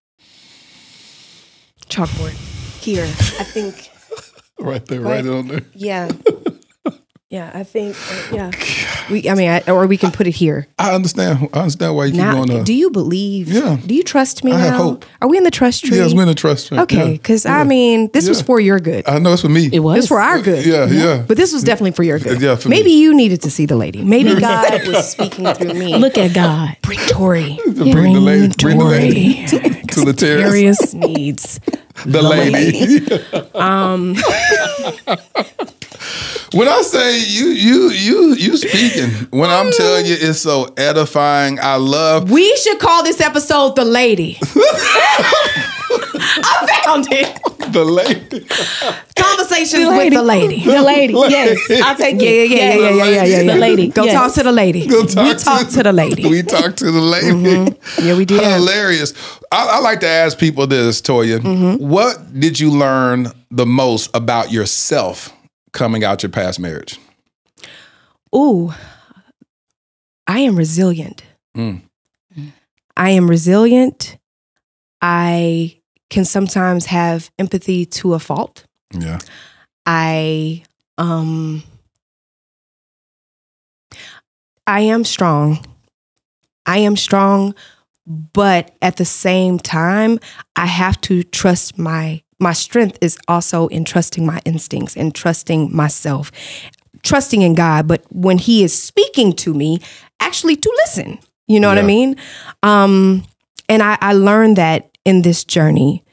Chalkboard. Here. I think. Right there, Right. right on there. Yeah. Yeah, I think. uh, yeah. We. I mean, I, or we can put it here. I understand. I understand why you keep Now, going to. do you believe? Yeah. Do you trust me I now? have hope. Are we in the trust tree? Yes, we're in the trust tree. Okay, Yeah. because I mean, this was for your good. I know it's for me. It was. This for our good. Yeah, yeah. But this was definitely for your good. Yeah, for Maybe me. you needed to see the lady. Maybe God was speaking through me. Look at God. bring Tori. Bring the lady. Bring the lady to the terrace. Various needs. The lady. Um, When I say you, you, you, you speaking. When I'm telling you, it's so edifying. I love. we should call this episode "The Lady." I found it. The lady. Conversations with the lady. The lady. Yes. I'll take Yeah, it. yeah, yeah, yeah, yeah, yeah, yeah, yeah. The lady. Go Yes. talk to the lady. Go talk we to- talk to the lady. We talked to the lady. Yeah, we did. Hilarious. I, I like to ask people this, Toya. Mm-hmm. What did you learn the most about yourself coming out your past marriage? Ooh, I am resilient. Mm. I am resilient. I can sometimes have empathy to a fault. Yeah. I um I am strong. I am strong, but at the same time, I have to trust my my strength is also in trusting my instincts and trusting myself, trusting in God, but when he is speaking to me, actually to listen. You know what I mean? Um and I, I learned that in this journey.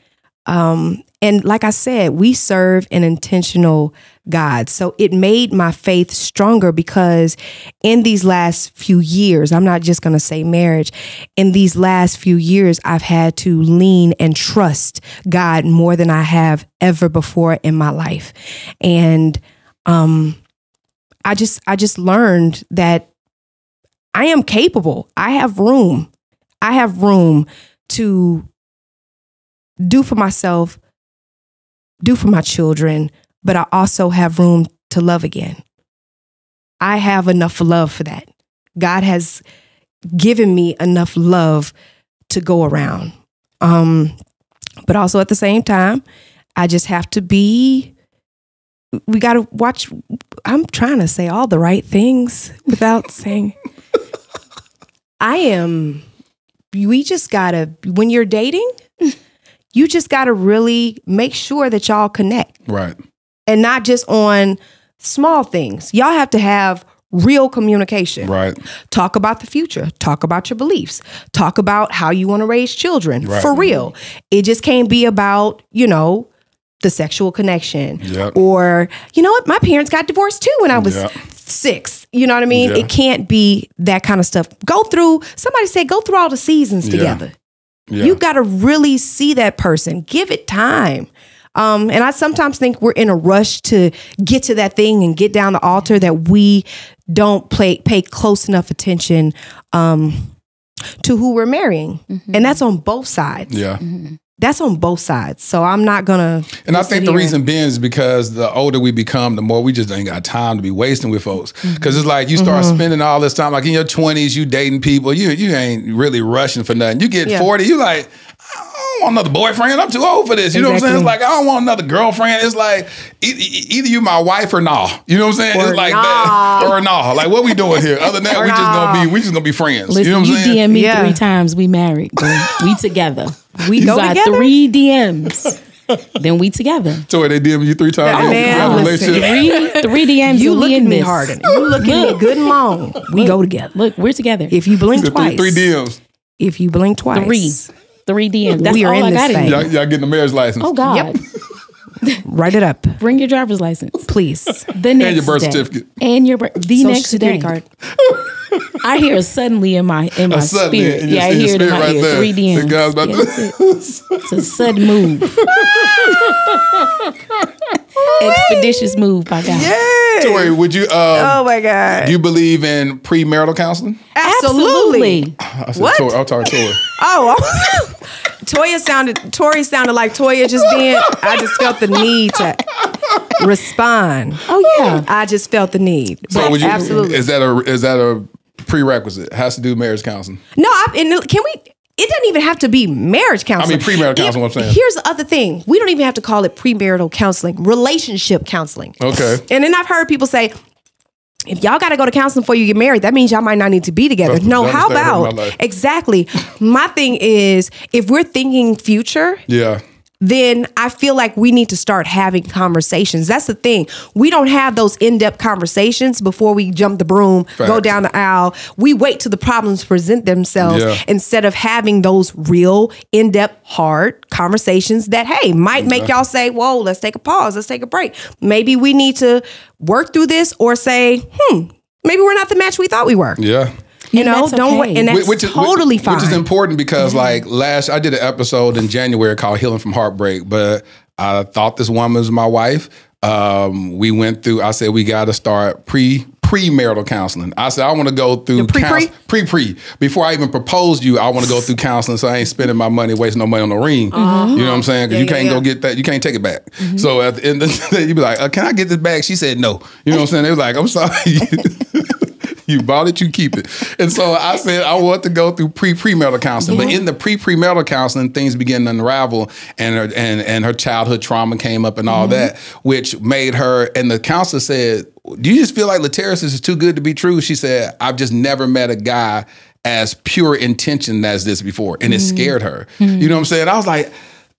Um, and like I said, we serve an intentional God. So it made my faith stronger because in these last few years, I'm not just going to say marriage, in these last few years, I've had to lean and trust God more than I have ever before in my life. And um, I just, I just learned that I am capable. I have room. I have room to do for myself, do for my children, but I also have room to love again. I have enough love for that. God has given me enough love to go around. Um, but also at the same time, I just have to be, we got to watch. I'm trying to say all the right things without saying, I am, we just got to, when you're dating, you just got to really make sure that y'all connect Right. and not just on small things. Y'all have to have real communication. Right. Talk about the future. Talk about your beliefs. Talk about how you want to raise children Right. for real. It just can't be about, you know, the sexual connection. Yep. Or, you know what? My parents got divorced too when I was Yep. six. You know what I mean? Yeah. It can't be that kind of stuff. Go through, somebody said, go through all the seasons Yeah. together. Yeah. You got to really see that person. Give it time. Um, and I sometimes think we're in a rush to get to that thing and get down the altar that we don't play, pay close enough attention um, to who we're marrying. And that's on both sides. yeah. That's on both sides. So I'm not going to. And I think the reason being is because the older we become, the more we just ain't got time to be wasting with folks. Mm-hmm. Because it's like you start spending all this time, like in your twenties, you dating people, you you ain't really rushing for nothing. You get Yeah. forty, you like. I don't want another boyfriend. I'm too old for this. You know what I'm saying? It's like I don't want another girlfriend. It's like e- e- either you my wife or nah. You know what I'm saying? Or it's like nah. that or nah. Like what we doing here? Other than that, Or we just gonna be we just gonna be friends. Listen, you know what I'm saying? DM me Yeah. three times. We married. Boom. we together. We you go got together? three DMs. then we together. So they DM you three times. Oh, You man, have a listen. relationship? Three, three DMs. You and look at me this. hard. You look at me good and long. We go together. Look, we're together. If you blink Three, twice. three DMs. If you blink twice. Three. Three DMs. That's We are all in I this got thing. Y'all, y'all getting a marriage license. Oh God. Write it up, Bring your driver's license. please. The next and your birth day. certificate. And your birth. The Social next security day. card. I hear it suddenly in my in my suddenly spirit. in your- yeah, I in your hear it in spirit my right ear. there. Three DMs. The guy's about Yeah, to- that's it. It's a sudden move. Expeditious move by God. Tori, would you? Um, Oh my God. Do you believe in premarital counseling? Absolutely. I said What? Tori, I'm talking Tori. Oh, Toya sounded. Tori sounded like Toya just then. I just felt the need to respond. Oh yeah. I just felt the need. So would you, Absolutely. Is that a is that a prerequisite? Has to do marriage counseling. No, I, and can we? It doesn't even have to be marriage counseling. I mean, premarital counseling, what I'm saying. Here's the other thing: we don't even have to call it premarital counseling. Relationship counseling. Okay. And then I've heard people say, if y'all got to go to counseling before you get married, that means y'all might not need to be together. That's no, how thing I've heard in my about exactly? My thing is, if we're thinking future, Yeah. Then I feel like we need to start having conversations. That's the thing. We don't have those in depth conversations before we jump the broom, go down the aisle. We wait till the problems present themselves Yeah. instead of having those real, in depth, hard conversations that, hey, might make y'all say, whoa, let's take a pause, let's take a break. Maybe we need to work through this or say, hmm, maybe we're not the match we thought we were. Yeah. You And know, that's don't okay. wait. And that's Which is totally which, fine. Which is important because like last I did an episode in January called Healing from Heartbreak, but I thought this woman was my wife. Um, we went through. I said we got to start pre premarital counseling. I said I want to go through pre-pre? pre pre before I even proposed you. I want to go through counseling, so I ain't spending my money wasting no money on the ring. You know what I'm saying? Because Uh-huh. Yeah, you can't go yeah. get that. You can't take it back. So at the end of the day, you be like, uh, "Can I get this back?" She said no. You know what I'm saying? They was like, "I'm sorry." You bought it, you keep it. And so I said I want to go through pre premarital counseling. But in the pre premarital counseling, things began to unravel, and her and and her childhood trauma came up and all mm-hmm. that, which made her. And the counselor said, "Do you just feel like LaTerras is too good to be true?" She said, "I've just never met a guy." As pure intention as this before, and it mm-hmm. scared her. Mm-hmm. You know what I'm saying? I was like,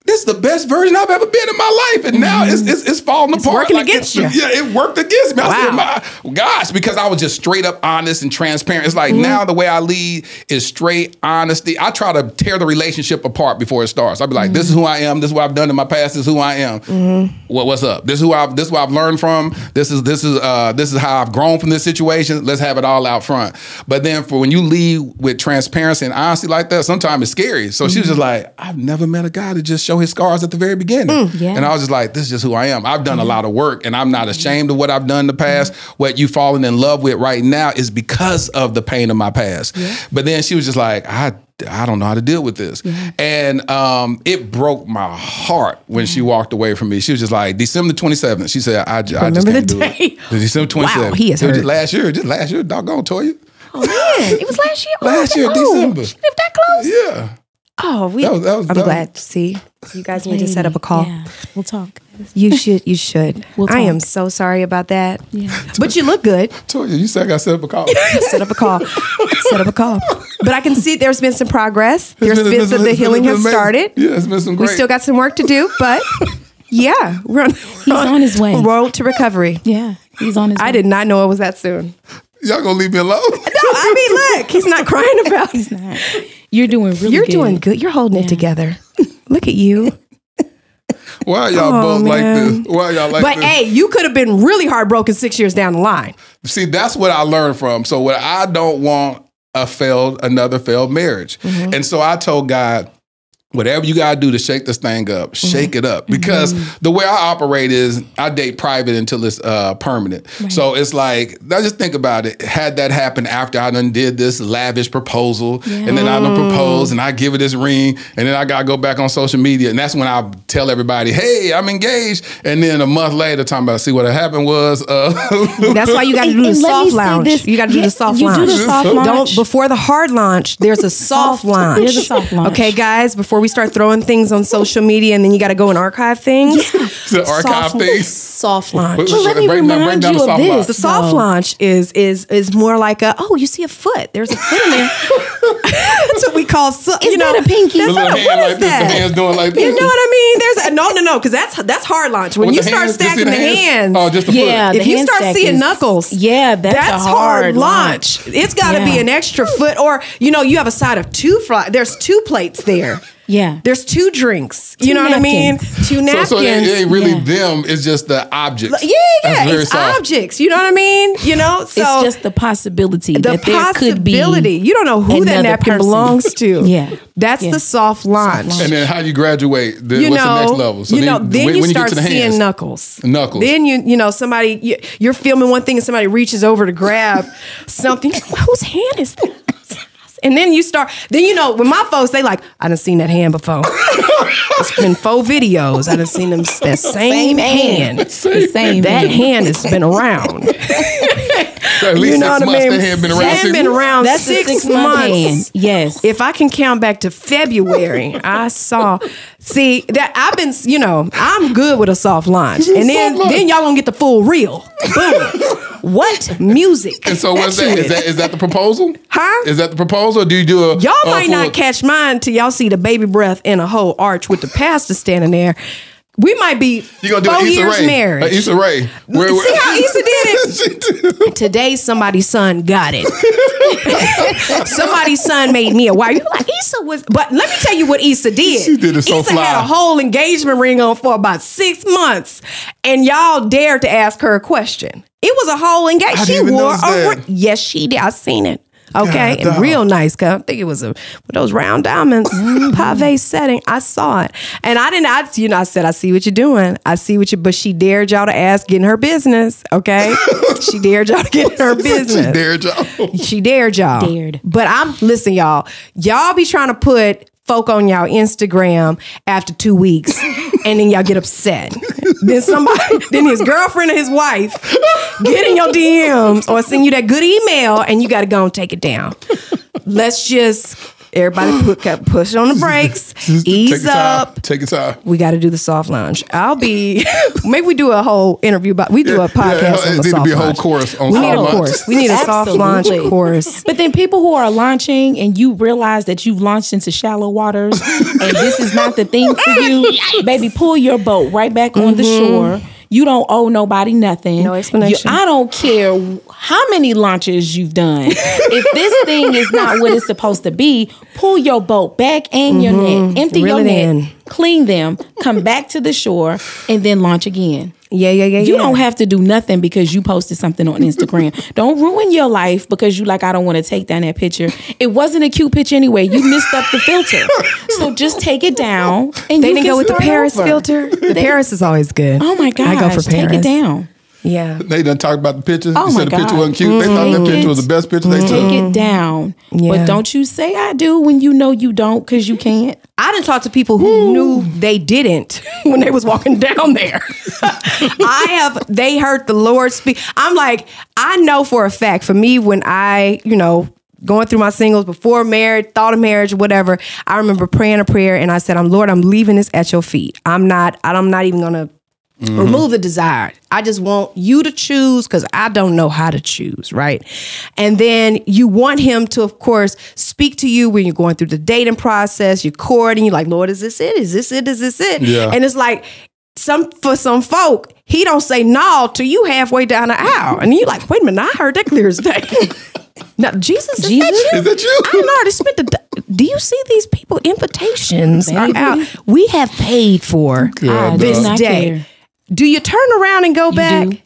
this is the best version I've ever been in my life, and now it's it's, it's falling apart. working Like, against it's- you. Yeah, it worked against me. I said, Wow. my gosh, because I was just straight up honest and transparent. It's like Mm-hmm. now the way I lead is straight honesty. I try to tear the relationship apart before it starts. I'd be like, this is who I am. This is what I've done in my past. This is who I am. Mm-hmm. What, what's up? This is who I've this is what I've learned from. This is this is uh this is how I've grown from this situation. Let's have it all out front. But then for when you lead with transparency and honesty like that, sometimes it's scary. So she was just like, I've never met a guy to just show his scars at the very beginning. Mm, yeah. And I was just like, this is just who I am. I've done a mm-hmm. lot of work and I'm not ashamed of what I've done in the past. Mm-hmm. What you've fallen in love with right now is because of the pain of my past. But then she was just like, I I don't know how to deal with this. And um, it broke my heart when she mm. walked away from me. She was just like, December 27th. She said, I, ju- I just Remember can't the do day? it. The December 27th. Wow, he is It was hurt. just last year. Just last year. Doggone, Toya. Oh man, it was last year. Oh, Last year, oh, December. She lived that close. Yeah. Oh, we. That was- that was- I'm that was- glad. See, you guys need to set up a call. Yeah, we'll talk. You should. You should. We'll I am so sorry about that. Yeah. But you look good. Toya, you You said I got set up a call. set up a call. set up a call. But I can see there's been some progress. There's been- been, it's some. The it's been- healing has amazing. started. Yeah, it's been some Great. We still got some work to do, but yeah, we're on, He's on his way. road to recovery. Yeah, he's on his. Way. I way. did not know it was that soon. Y'all gonna leave me alone? No, I mean, look, he's not crying about. He's not. You're doing really. You're good. doing good. You're holding it together. Look at you. Why y'all Oh, both man. like this? Why y'all like but this? hey, you could have been really heartbroken six years down the line. See, that's what I learned from. So what I don't want a failed another failed marriage. Mm-hmm. And so I told God, whatever you gotta do to shake this thing up, Mm-hmm. shake it up. Because the way I operate is I date private until it's uh, permanent. So it's like, I just think about it. Had that happened after I done did this lavish proposal, and then I done propose and I give it this ring, and then I gotta go back on social media, and that's when I tell everybody, hey, I'm engaged. And then a month later, talking about see what happened was uh That's why you got to do the And- and let me soft say lounge. this. You got to do Yeah, the soft you do launch. the soft launch. Don't before the hard launch. There's a soft, Soft- launch. there's a soft launch. Okay, guys. Before we start throwing things on social media, and then you got to go and archive things. the archive soft, thing. Soft launch. Well, let me break remind down you of this. launch. The soft No. launch is is is more like a oh you see a foot. There's a foot in there. That's what we call so, you Is know that a pinky? That's The little not a, hand what like is this, the that? hands doing like this. You know what I mean? There's a, no no no because that's that's hard launch when With you start hands, stacking the hands. Oh, just the Yeah, foot. if the you start seeing is- knuckles, yeah, that's, that's a hard hard launch. It's got to be an extra foot, or you know, you have a side of two fry. There's two plates there. Yeah. There's two drinks. Two you know what I mean? Two napkins. so it, it ain't really Yeah. them. It's just the objects. yeah, That's yeah, it's soft. objects. You know what I mean? You know, so it's just the possibility the that there could be. You don't know who that napkin person. belongs to. Yeah. that's Yeah. the soft launch. And then how you graduate? The, You what's know, the next level? you know, then when, you when start get to the seeing hands, knuckles. Knuckles. Then you, you know, somebody you, you're filming one thing and somebody reaches over to grab something. Whose hand is that? And then you start. Then you know, with my folks, they like, I done seen that hand before. it's been four videos. I done seen them that same, Same hand. hand. The same that hand. hand has been around. At least you know six what I mean? Had been around. Six been around That's six, six month months. Yes. If I can count back to February, I saw. See that I've been, you know, I'm good with a soft launch, and then Soft launch. then y'all gonna get the full reel. Boom. what music? And so what's that? Is that is that the proposal? Huh? Is that the proposal? Or do you do a Y'all a might full- not catch mine till y'all see the baby breath in a whole arch with the pastor standing there. We might be You gonna do four Issa years Rae? married. A Issa Rae. Where- See how Issa did it? She did. Today, somebody's son got it. somebody's son made me a wife. You like Issa was, but let me tell you what Issa did. She did it so Issa fly. had a whole engagement ring on for about six months, and y'all dared to ask her a question. It was a whole engagement. She wore a ring. Yes, she did. I seen it. Okay, God, and real nice. Cause I think it was a with those round diamonds, mm-hmm, pave mm-hmm. setting. I saw it, and I didn't. I you know I said I see what you're doing. I see what you. But she dared y'all to ask in her business. Okay, she dared y'all to get in her business. She dared y'all. She dared y'all. Dared. But I'm listen, y'all. Y'all be trying to put folk on y'all Instagram after two weeks, and then y'all get upset. then somebody, then his girlfriend or his wife get in your DMs or send you that good email, and you got to go and take it down. Let's just everybody put push on the brakes, Take ease your time. up. Take your time. We got to do the soft lounge. I'll be. maybe we do a whole interview, but we do a podcast yeah, on it the need to soft be a whole launch. course on we need soft a launch. course. We need a soft launch Absolutely. course. But then people who are launching and you realize that you've launched into shallow waters and this is not the thing for you, baby, pull your boat right back on the mm-hmm. shore. You don't owe nobody nothing. Mm-hmm. No explanation. You- I don't care how many launches you've done. if this thing is not what it's supposed to be, pull your boat back and your net, empty Reel your net, in. clean them, come back to the shore, and then launch again. Yeah, yeah, yeah. You yeah. don't have to do nothing because you posted something on Instagram. don't ruin your life because you like I don't want to take down that picture. It wasn't a cute picture anyway. You missed up the filter. So just take it down and They you didn't can go with the Paris over. filter. The Paris is always good. Oh my gosh. I go for Paris. Take it down. Yeah. They done talked about the picture. Oh you my said the picture God. wasn't cute. They thought that picture was the best picture they mm-hmm. took. Take it down. Yeah. But don't you say I do when you know you don't because you can't. I didn't talk to people who knew they didn't when they was walking down there. I have they heard the Lord speak. I'm like, I know for a fact for me when I, you know, going through my singles before marriage, thought of marriage, whatever, I remember praying a prayer and I said, I'm Lord, I'm leaving this at your feet. I'm not, I'm not even gonna remove the desire. I just want you to choose because I don't know how to choose, right? And then you want him to, of course, speak to you when you're going through the dating process, you're courting, you're like, Lord, is this it? Is this it? Is this it? Yeah. And it's like some for some folk, he don't say no to you halfway down the aisle. And you're like, wait a minute, I heard that clear as day. now, Jesus, is Jesus? that you? Is that you? I done already spent the. Do you see these people? Invitations are out. We have paid for I this day. care. Do you turn around and go You back? do.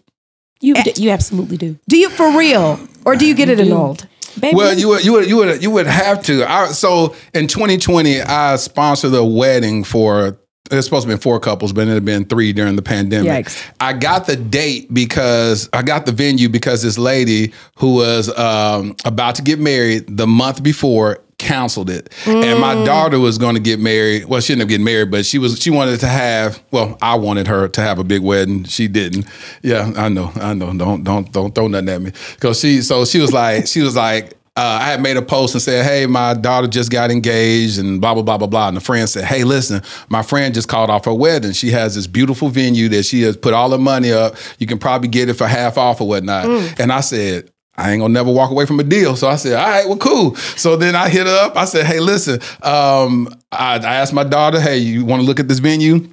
You you absolutely do. Do you for real, or do you get it do. annulled? Baby, Well, you would you would you would you would have to. I, so in 2020, I sponsored a wedding for. It's supposed to be four couples, but it had been three during the pandemic. Yikes. I got the date because I got the venue because this lady who was um, about to get married the month before canceled it, and my daughter was going to get married. Well, she ended up getting married, but she was she wanted to have. Well, I wanted her to have a big wedding. She didn't. Yeah, I know, I know. Don't don't don't throw nothing at me because she. So she was like she was like. Uh, I had made a post and said, "Hey, my daughter just got engaged," and blah blah blah blah blah. And the friend said, "Hey, listen, my friend just called off her wedding. She has this beautiful venue that she has put all her money up. You can probably get it for half off or whatnot." And I said, I ain't gonna never walk away from a deal. So I said, all right, well, cool. So then I hit her up. I said, hey, listen, um, I, I asked my daughter, hey, you want to look at this venue?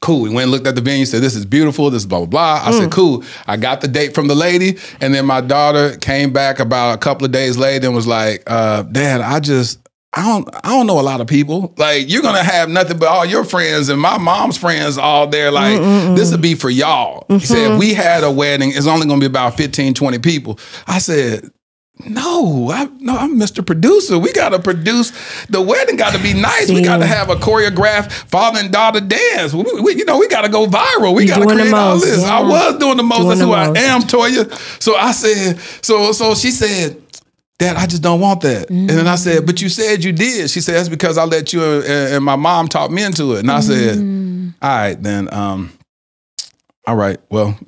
Cool. We went and looked at the venue, said, This is beautiful, this is blah, blah, blah. I said, Cool. I got the date from the lady. And then my daughter came back about a couple of days later and was like, uh, Dad, I just, I don't I don't know a lot of people. Like you're gonna have nothing but all your friends and my mom's friends all there. Like mm, mm, mm, this would be for y'all. He said if we had a wedding, it's only gonna be about 15, 20 people. I said, no, I no, I'm Mr. Producer. We gotta produce the wedding. Got to be nice. We got to have a choreographed father and daughter dance. We, we- you know, we got to go viral. We You got to create all this. I was doing the most. Doing That's who I most. am, Toya. So I said, so so she said. Dad, I just don't want that. And then I said, but you said you did. She said, that's because I let you and, and my mom talk me into it. And I said, all right, then, um, all right, well,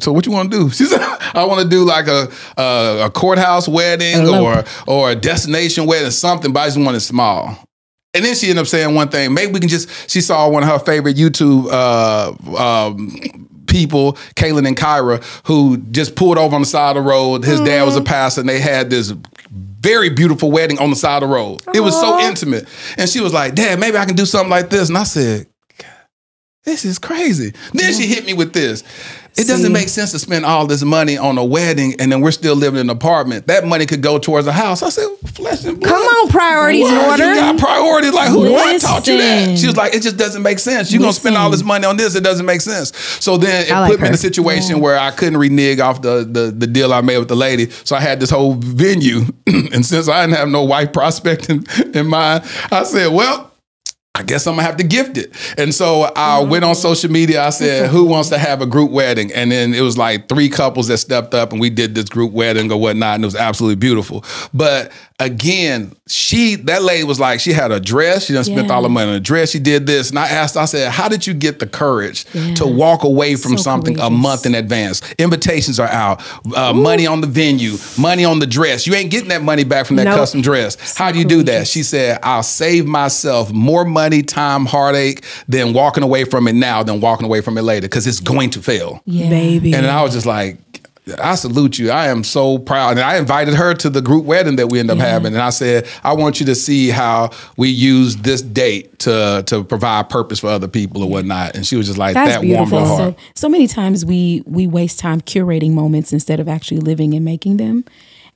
so what you want to do? She said, I want to do like a, a a courthouse wedding or or a destination wedding, something, but I just want it small. And then she ended up saying one thing. Maybe we can just. She saw one of her favorite YouTube uh, um, people, Kaylin and Kyra, who just pulled over on the side of the road. His dad was a mm-hmm. pastor, and they had this very beautiful wedding on the side of the road. It was so intimate, and she was like, "Dad, maybe I can do something like this." And I said, this is crazy. Then she hit me with this. It doesn't See. make sense to spend all this money on a wedding and then we're still living in an apartment. That money could go towards a house. I said, flesh and blood. Come on, priorities in Why order. You got priorities. Like, who I taught you that? She was like, it just doesn't make sense. You're going to spend all this money on this. It doesn't make sense. So then it like put me in a situation where I couldn't renege off the, the, the deal I made with the lady. So I had this whole venue. and since I didn't have no wife prospect in, in mind, I said, well, I guess I'm gonna have to gift it. And so I went on social media. I said, Who wants to have a group wedding? And then it was like three couples that stepped up and we did this group wedding or whatnot. And it was absolutely beautiful. But again, she, that lady was like, she had a dress. She done spent Yeah. all the money on a dress. She did this. And I asked, I said, How did you get the courage to walk away from So something a month in advance? Invitations are out, uh, money on the venue, money on the dress. You ain't getting that money back from that Nope. custom dress. How do you do that? She said, I'll save myself more money, time, heartache than walking away from it now than walking away from it later because it's going to fail. Yeah. Baby. And I was just like, I salute you. I am so proud. And I invited her to the group wedding that we end up having. And I said, I want you to see how we use this date to to provide purpose for other people or whatnot. And she was just like, That's that warmed her heart. So so many times we we waste time curating moments instead of actually living and making them.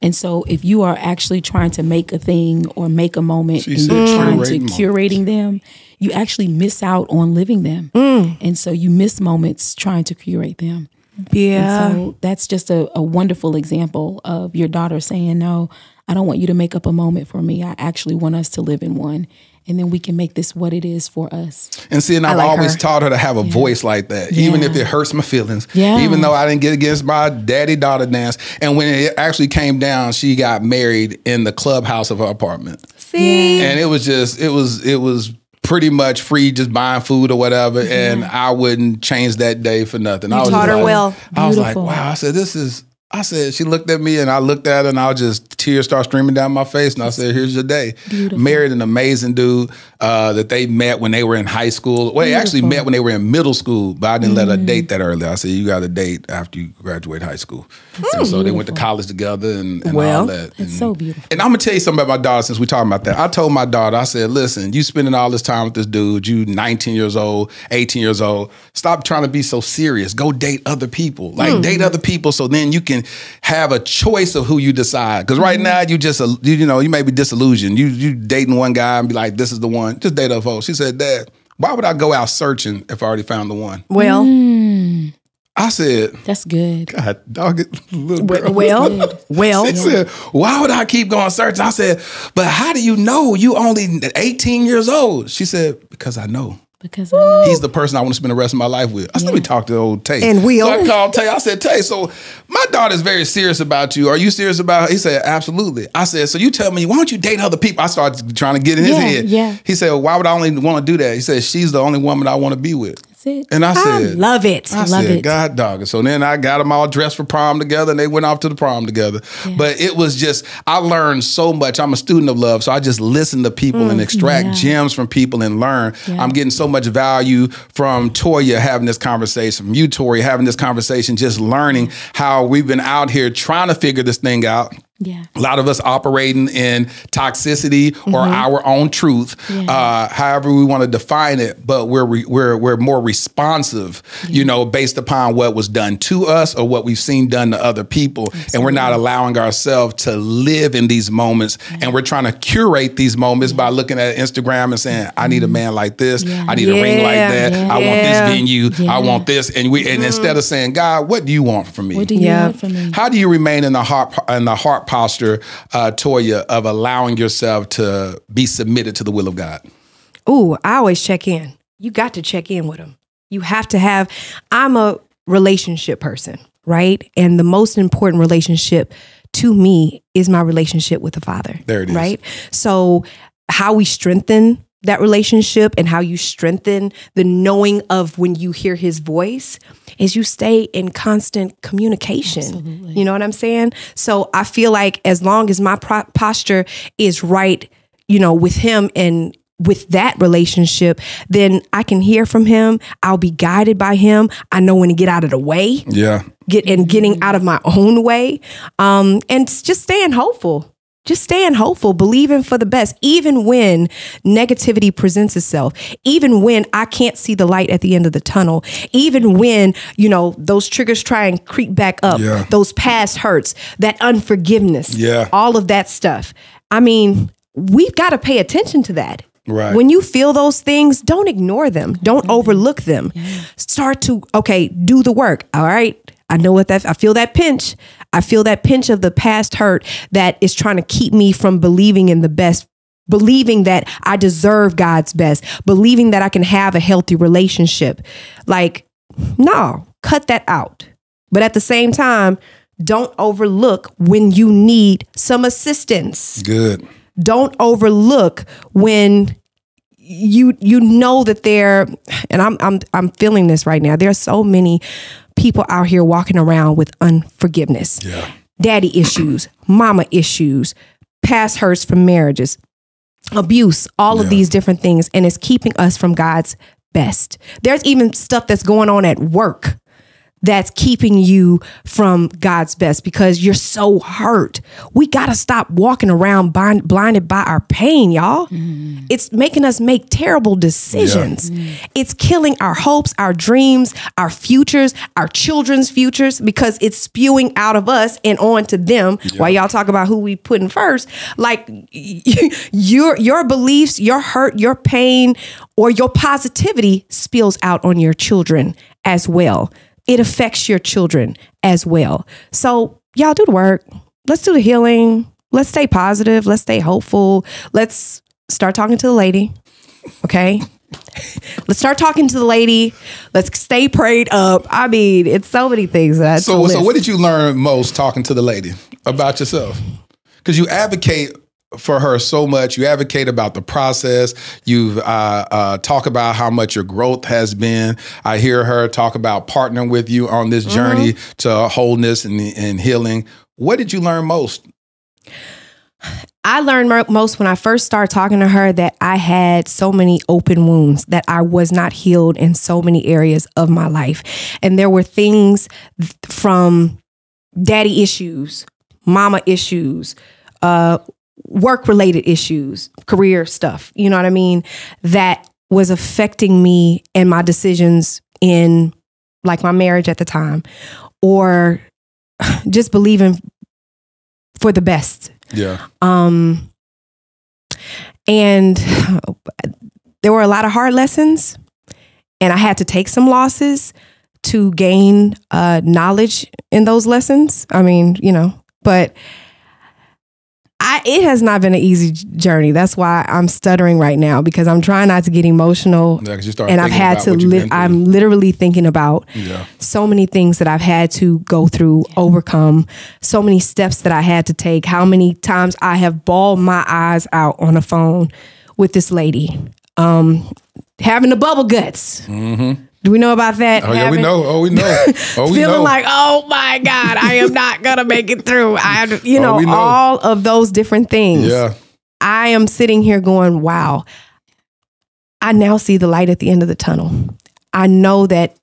And so if you are actually trying to make a thing or make a moment She and said you're trying to curating curating them, you actually miss out on living them. Mm. And so you miss moments trying to curate them. yeah. And so that's just a, a wonderful example of your daughter saying, No, I don't want you to make up a moment for me. I actually want us to live in one. And then we can make this what it is for us. And see, and I've like always her. taught her to have a voice like that, even if it hurts my feelings. Yeah. Even though I didn't get against my daddy daughter dance. And when it actually came down, she got married in the clubhouse of her apartment. See, and it was just it was it was pretty much free just buying food or whatever and i wouldn't change that day for nothing i was taught her like, well. i was like wow i said this is i said she looked at me and i looked at her and i just tears start streaming down my face, and I said, "Here's your day." Beautiful. Married an amazing dude uh, that they met when they were in high school. Well, they actually met when they were in middle school, but I didn't let her date that early. I said, "You got to date after you graduate high school." So they went to college together and, and Well, all that. It's so beautiful. and I'm gonna tell you something about my daughter since we're talking about that. I told my daughter, I said, listen, you spending all this time with this dude, you 19 years old, 18 years old. Stop trying to be so serious. Go date other people. Like date other people so then you can have a choice of who you decide. Because right now you just uh, you, you know, you may be disillusioned. You you dating one guy and be like, this is the one. Just date a folks. She said, Dad, why would I go out searching if I already found the one? Well, I said, That's good. God, dog it, little girl. well, well. She said, Why would I keep going searching? I said, But how do you know you only 18 years old? She said, Because I know. Because I know. He's the person I want to spend the rest of my life with. I said, Let me talk to old Tay. And we'll- So I called Tay. I said, Tay, so my daughter's very serious about you. Are you serious about her? He said, Absolutely. I said, So you tell me, why don't you date other people? I started trying to get in his Yeah, head. yeah. He said, well, Why would I only want to do that? He said, She's the only woman I want to be with. It. And I said, I love it. I Love said, it. God dog. it." So then I got them all dressed for prom together and they went off to the prom together. But it was just, I learned so much. I'm a student of love. So I just listen to people and mm, extract yeah. gems from people and learn. Yeah. I'm getting so much value from Toya having this conversation, from you, Tori, having this conversation, just learning how we've been out here trying to figure this thing out. Yeah. A lot of us operating in toxicity or our own truth, Yeah. uh, however we want to define it. But we're re- we're we're more responsive, you know, based upon what was done to us or what we've seen done to other people, and we're not allowing ourselves to live in these moments. And we're trying to curate these moments by looking at Instagram and saying, "I need a man like this. I need a ring like Yeah, that. I want yeah. this venue. I want this." And we and instead of saying, "God, what do you want from me?" What do you Yeah. want from me? How do you remain in the heart in the heart posture, uh, Toya, of allowing yourself to be submitted to the will of God? Ooh, I always check in. You got to check in with them. You have to have. I'm a relationship person, right? And the most important relationship to me is my relationship with the Father. There it is. Right. So, how we strengthen that relationship and how you strengthen the knowing of when you hear His voice is you stay in constant communication. You know what I'm saying? So I feel like as long as my pro- posture is right, you know, with Him and with that relationship, then I can hear from him. I'll be guided by him. I know when to get out of the way, Yeah. get and getting out of my own way, um, and just staying hopeful. Just staying hopeful, believing for the best, even when negativity presents itself, even when I can't see the light at the end of the tunnel, even when, you know, those triggers try and creep back up, Yeah. those past hurts, that unforgiveness, Yeah. all of that stuff. I mean, we've got to pay attention to that. Right. When you feel those things, don't ignore them. Don't overlook them. Start to okay, do the work. All right. I know what that I feel that pinch. I feel that pinch of the past hurt that is trying to keep me from believing in the best believing that I deserve God's best, believing that I can have a healthy relationship. Like no, cut that out. But at the same time, don't overlook when you need some assistance Good. don't overlook when you you know that there and I'm I'm I'm feeling this right now. There are so many people out here walking around with unforgiveness. Yeah. Daddy issues, mama issues, past hurts from marriages, abuse, all of these different things and it's keeping us from God's best. There's even stuff that's going on at work that's keeping you from God's best because you're so hurt. We got to stop walking around blind, blinded by our pain, y'all. Mm-hmm. It's making us make terrible decisions. Mm-hmm. It's killing our hopes, our dreams, our futures, our children's futures because it's spewing out of us and onto them. While y'all talk about who we put in first, like your your beliefs, your hurt, your pain, or your positivity spills out on your children as well it affects your children as well. So, y'all do the work. Let's do the healing. Let's stay positive. Let's stay hopeful. Let's start talking to the lady. Okay. Let's start talking to the lady. Let's stay prayed up. I mean, it's so many things that. So, so what did you learn most talking to the lady about yourself? Because you advocate for her so much. You advocate about the process. You uh, uh, talk about how much your growth has been. I hear her talk about partnering with you on this journey to wholeness and, and healing. What did you learn most I learned most when I first started talking to her that I had so many open wounds that I was not healed in so many areas of my life. And there were things th- from daddy issues, mama issues, uh, work related issues, career stuff, you know what I mean? That was affecting me and my decisions in like my marriage at the time or just believing for the best Yeah. um, and there were a lot of hard lessons, and I had to take some losses to gain uh, knowledge in those lessons. I mean, you know, but I it has not been an easy journey. That's why I'm stuttering right now because I'm trying not to get emotional. Yeah, 'cause you start and I've had to what you've li- I'm literally thinking about Yeah. so many things that I've had to go through, overcome, so many steps that I had to take, how many times I have bawled my eyes out on the phone with this lady. Um, having the bubble guts. Do we know about that? Oh yeah, we know. Oh, we know. Oh, we feeling know. like, oh my God, I am not gonna make it through. I have, you Oh, know, we know. all of those different things. yeah. I am sitting here going, wow, I now see the light at the end of the tunnel. I know that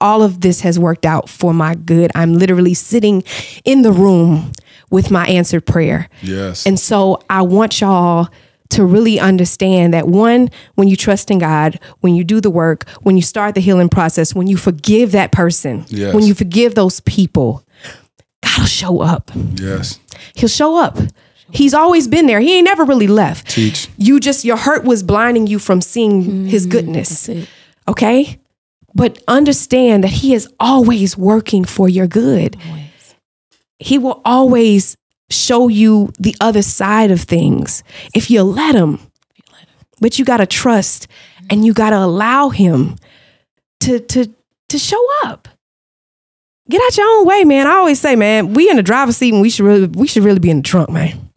all of this has worked out for my good. I'm literally sitting in the room with my answered prayer. Yes. And so I want y'all to really understand that one, when you trust in God, when you do the work, when you start the healing process, when you forgive that person, Yes. when you forgive those people, God will show up. yes. He'll show up. He's always been there. He ain't never really left. Teach. You just your hurt was blinding you from seeing his goodness. Okay? But understand that he is always working for your good. He will always show you the other side of things if you let him. But you got to trust and you got to allow him to to to show up. Get out your own way, man. I always say, man, we in the driver's seat and we should really we should really be in the trunk, man.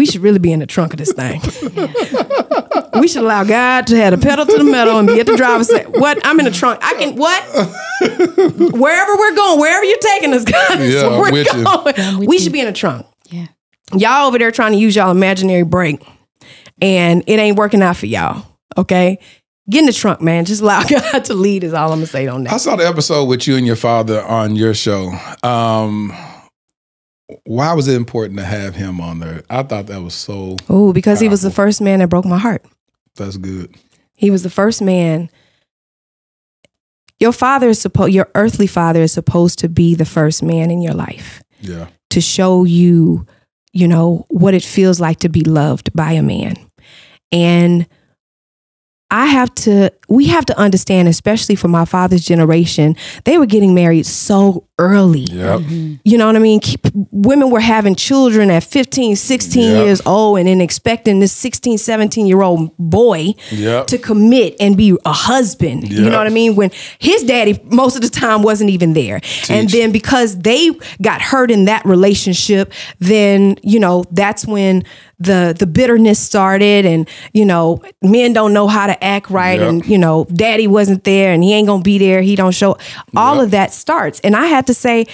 We should really be in the trunk of this thing. we should allow God to have the pedal to the metal and be at the driver's seat. What? I'm in the trunk. I can what? wherever we're going, wherever you're taking us, God, is Yeah, where we're with you. going. We should be in the trunk. Yeah. Y'all over there trying to use y'all imaginary brake, and it ain't working out for y'all. Okay. Get in the trunk, man. Just allow God to lead is all I'm gonna say on that. I saw the episode with you and your father on your show. Um, why was it important to have him on there? I thought that was so. Oh, because he was the first man that broke my heart. That's good. He was the first man. Your father is supposed, your earthly father is supposed to be the first man in your life Yeah. to show you, you know, what it feels like to be loved by a man. And I have to, we have to understand, especially for my father's generation, they were getting married so early. Yep. Mm-hmm. You know what I mean? Keep, women were having children at 15, 16 Yep. years old and then expecting this 16, 17 year old boy Yep. to commit and be a husband. You know what I mean? When his daddy most of the time wasn't even there. And then because they got hurt in that relationship, then, you know, that's when the the bitterness started and, you know, men don't know how to act right Yep. and, you know, daddy wasn't there and he ain't going to be there, he don't show. All Yep. of that starts. And I had to say,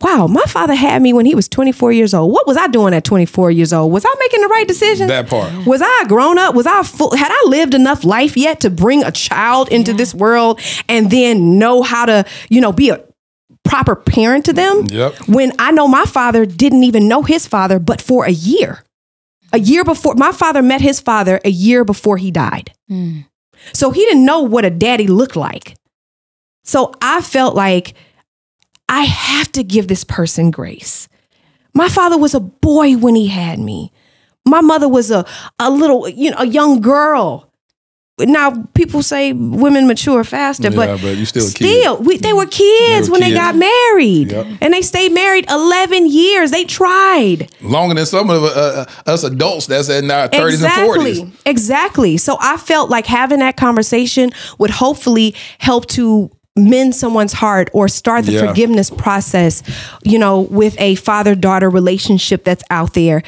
wow, my father had me when he was 24 years old. What was I doing at 24 years old? Was I making the right decision? That part. Was I a grown up? Was I full? Had I lived enough life yet to bring a child into this world and then know how to, you know, be a proper parent to them? Yep. When I know my father didn't even know his father, but for a year. A year before, my father met his father a year before he died. Hmm. So he didn't know what a daddy looked like. So I felt like I have to give this person grace. My father was a boy when he had me. My mother was a, a little, you know, a young girl. Now people say women mature faster, Yeah, but, but you still still, we, they were kids They were when kids. they got married, Yep. and they stayed married eleven years. They tried. Longer than some of uh, uh, us adults that's in our 30s and 40s. Exactly. So I felt like having that conversation would hopefully help to mend someone's heart or start the Yeah. forgiveness process, you know, with a father daughter relationship that's out there.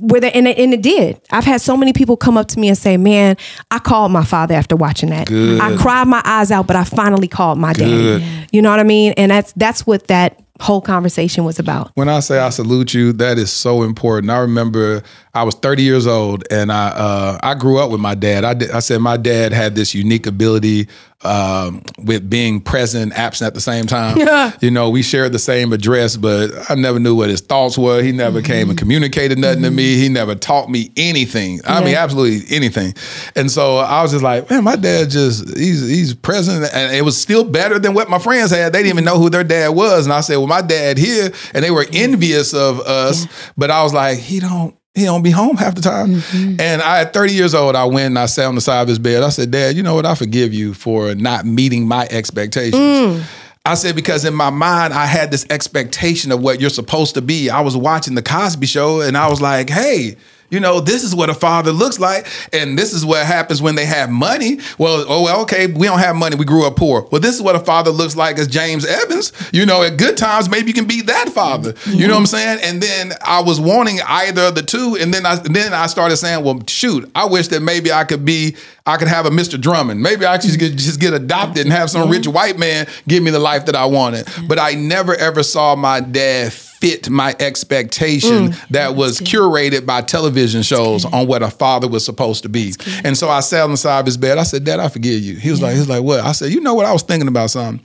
Where the, and, it, and it did. I've had so many people come up to me and say, Man, I called my father after watching that. Good. I cried my eyes out, but I finally called my Good. daddy. You know what I mean? And that's that's what that whole conversation was about. When I say I salute you, that is so important. I remember I was 30 years old and I uh, I grew up with my dad. I, did, I said my dad had this unique ability um, with being present and absent at the same time. Yeah. You know, we shared the same address, but I never knew what his thoughts were. He never came and communicated nothing to me. He never taught me anything. I mean, absolutely anything. And so I was just like, man, my dad just he's he's present, and it was still better than what my friends had. They didn't even know who their dad was, and I said, well, my dad here, and they were envious of us. But I was like, he don't. He don't be home half the time. Mm-hmm. And I, at 30 years old, I went and I sat on the side of his bed. I said, Dad, you know what? I forgive you for not meeting my expectations. Mm. I said, because in my mind, I had this expectation of what you're supposed to be. I was watching the Cosby show and I was like, hey, you know, this is what a father looks like, and this is what happens when they have money. Well, oh, well, okay, we don't have money. We grew up poor. Well, this is what a father looks like as James Evans. You know, at good times, maybe you can be that father. You know what I'm saying? And then I was wanting either of the two, and then I then I started saying, well, shoot, I wish that maybe I could be, I could have a Mr. Drummond. Maybe I could just, just get adopted and have some rich white man give me the life that I wanted. But I never ever saw my dad fit my expectation that was curated by television shows on what a father was supposed to be. And so I sat on the side of his bed. I said, Dad, I forgive you. He was like, he was like, what? I said, you know what? I was thinking about something.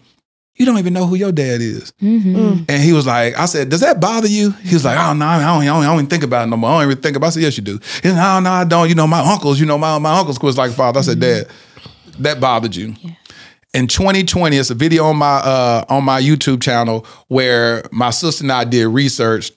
You don't even know who your dad is. Mm. And he was like, I said, does that bother you? He was like, oh, no, I don't, I don't, I don't even think about it no more. I don't even think about it. I said, yes, you do. He said, no, no, I don't. You know, my uncles, you know, my, my uncles was like father. I said, Dad, that bothered you. In 2020, it's a video on my uh, on my YouTube channel where my sister and I did research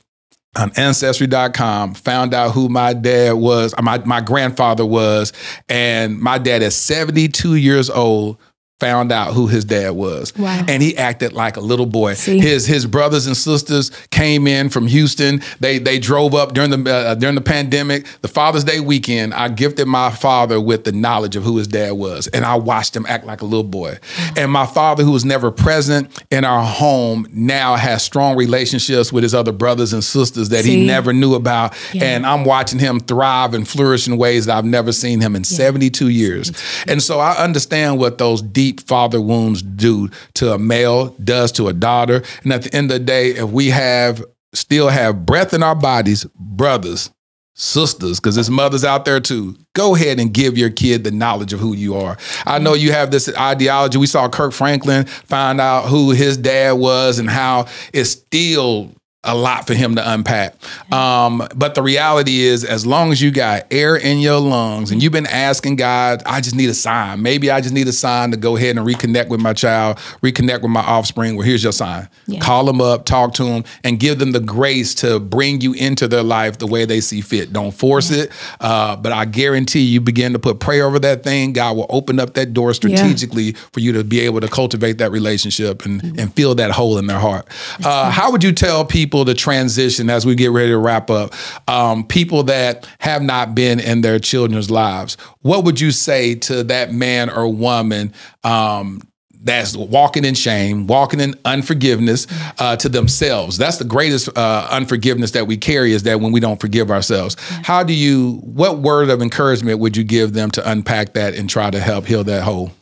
on ancestry.com found out who my dad was my, my grandfather was and my dad is 72 years old found out who his dad was. Wow. and he acted like a little boy. His his brothers and sisters came in from Houston. They they drove up during the uh, during the pandemic. The Father's Day weekend I gifted my father with the knowledge of who his dad was and I watched him act like a little boy. And my father who was never present in our home now has strong relationships with his other brothers and sisters that he never knew about. And I'm watching him thrive and flourish in ways that I've never seen him in 72 years. And so I understand what those deep father wounds do to a male does to a daughter and at the end of the day if we have still have breath in our bodies brothers sisters, because there's mothers out there too. Go ahead and give your kid the knowledge of who you are. I know you have this ideology. We saw Kirk Franklin find out who his dad was and how it's still a lot for him to unpack. Um, but the reality is, as long as you got air in your lungs and you've been asking God, I just need a sign. Maybe I just need a sign to go ahead and reconnect with my child, reconnect with my offspring. Well, here's your sign. Call them up, talk to them, and give them the grace to bring you into their life the way they see fit. Don't force it. Uh, but I guarantee you begin to put prayer over that thing, God will open up that door strategically for you to be able to cultivate that relationship and, and fill that hole in their heart. Uh, how would you tell people to transition as we get ready to wrap up? Um, people that have not been in their children's lives, what would you say to that man or woman? Um, that's walking in shame, walking in unforgiveness uh, to themselves. That's the greatest uh, unforgiveness that we carry is that when we don't forgive ourselves. How do you, what word of encouragement would you give them to unpack that and try to help heal that hole?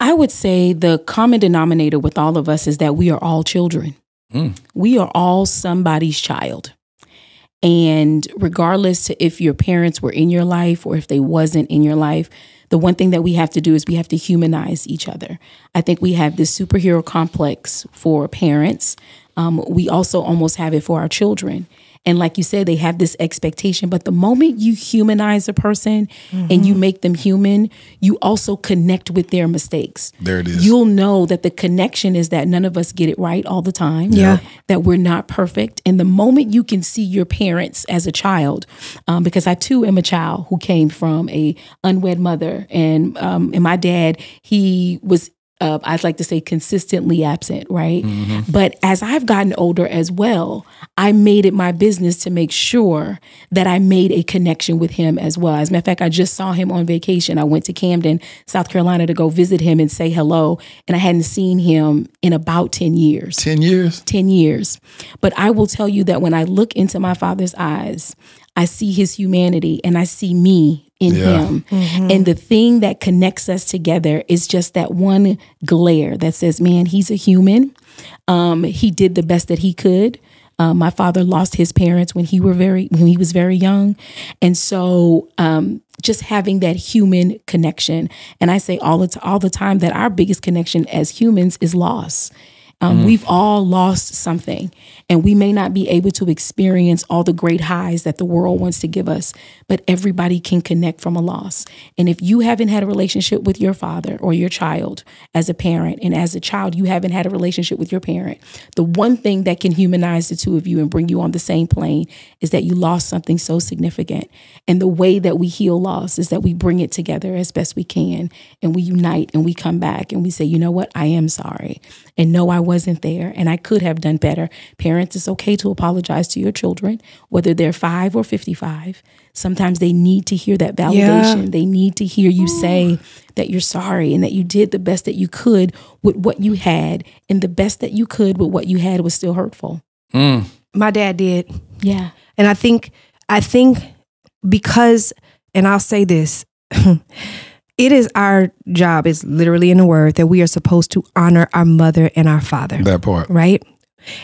I would say the common denominator with all of us is that we are all children. We are all somebody's child. And regardless to if your parents were in your life or if they wasn't in your life, the one thing that we have to do is we have to humanize each other. I think we have this superhero complex for parents. Um, we also almost have it for our children. And like you said, they have this expectation. But the moment you humanize a person and you make them human, you also connect with their mistakes. There it is. You'll know that the connection is that none of us get it right all the time. Yeah. That we're not perfect. And the moment you can see your parents as a child, um, because I too am a child who came from a unwed mother, and um, and my dad, he was. Uh, I'd like to say consistently absent, right? But as I've gotten older as well, I made it my business to make sure that I made a connection with him as well. As a matter of fact, I just saw him on vacation. I went to Camden, South Carolina to go visit him and say hello. And I hadn't seen him in about 10 years. 10 years? 10 years. But I will tell you that when I look into my father's eyes, I see his humanity and I see me in Yeah. him. And the thing that connects us together is just that one glare that says, man, he's a human. Um, he did the best that he could. Uh, my father lost his parents when he were very when he was very young, and so um, just having that human connection. And I say all the t- all the time that our biggest connection as humans is loss. Um, We've all lost something, and we may not be able to experience all the great highs that the world wants to give us, but everybody can connect from a loss. And if you haven't had a relationship with your father or your child as a parent, and as a child, you haven't had a relationship with your parent, the one thing that can humanize the two of you and bring you on the same plane is that you lost something so significant. And the way that we heal loss is that we bring it together as best we can and we unite and we come back and we say, you know what, I am sorry. And no, I wasn't there and I could have done better. Parents, it's okay to apologize to your children, whether they're five or 55. Sometimes they need to hear that validation. They need to hear you oh. say that you're sorry and that you did the best that you could with what you had. And the best that you could with what you had was still hurtful. Mm. My dad did. Yeah. And I think I think because and I'll say this it is our job is literally in the word that we are supposed to honor our mother and our father. That part. Right?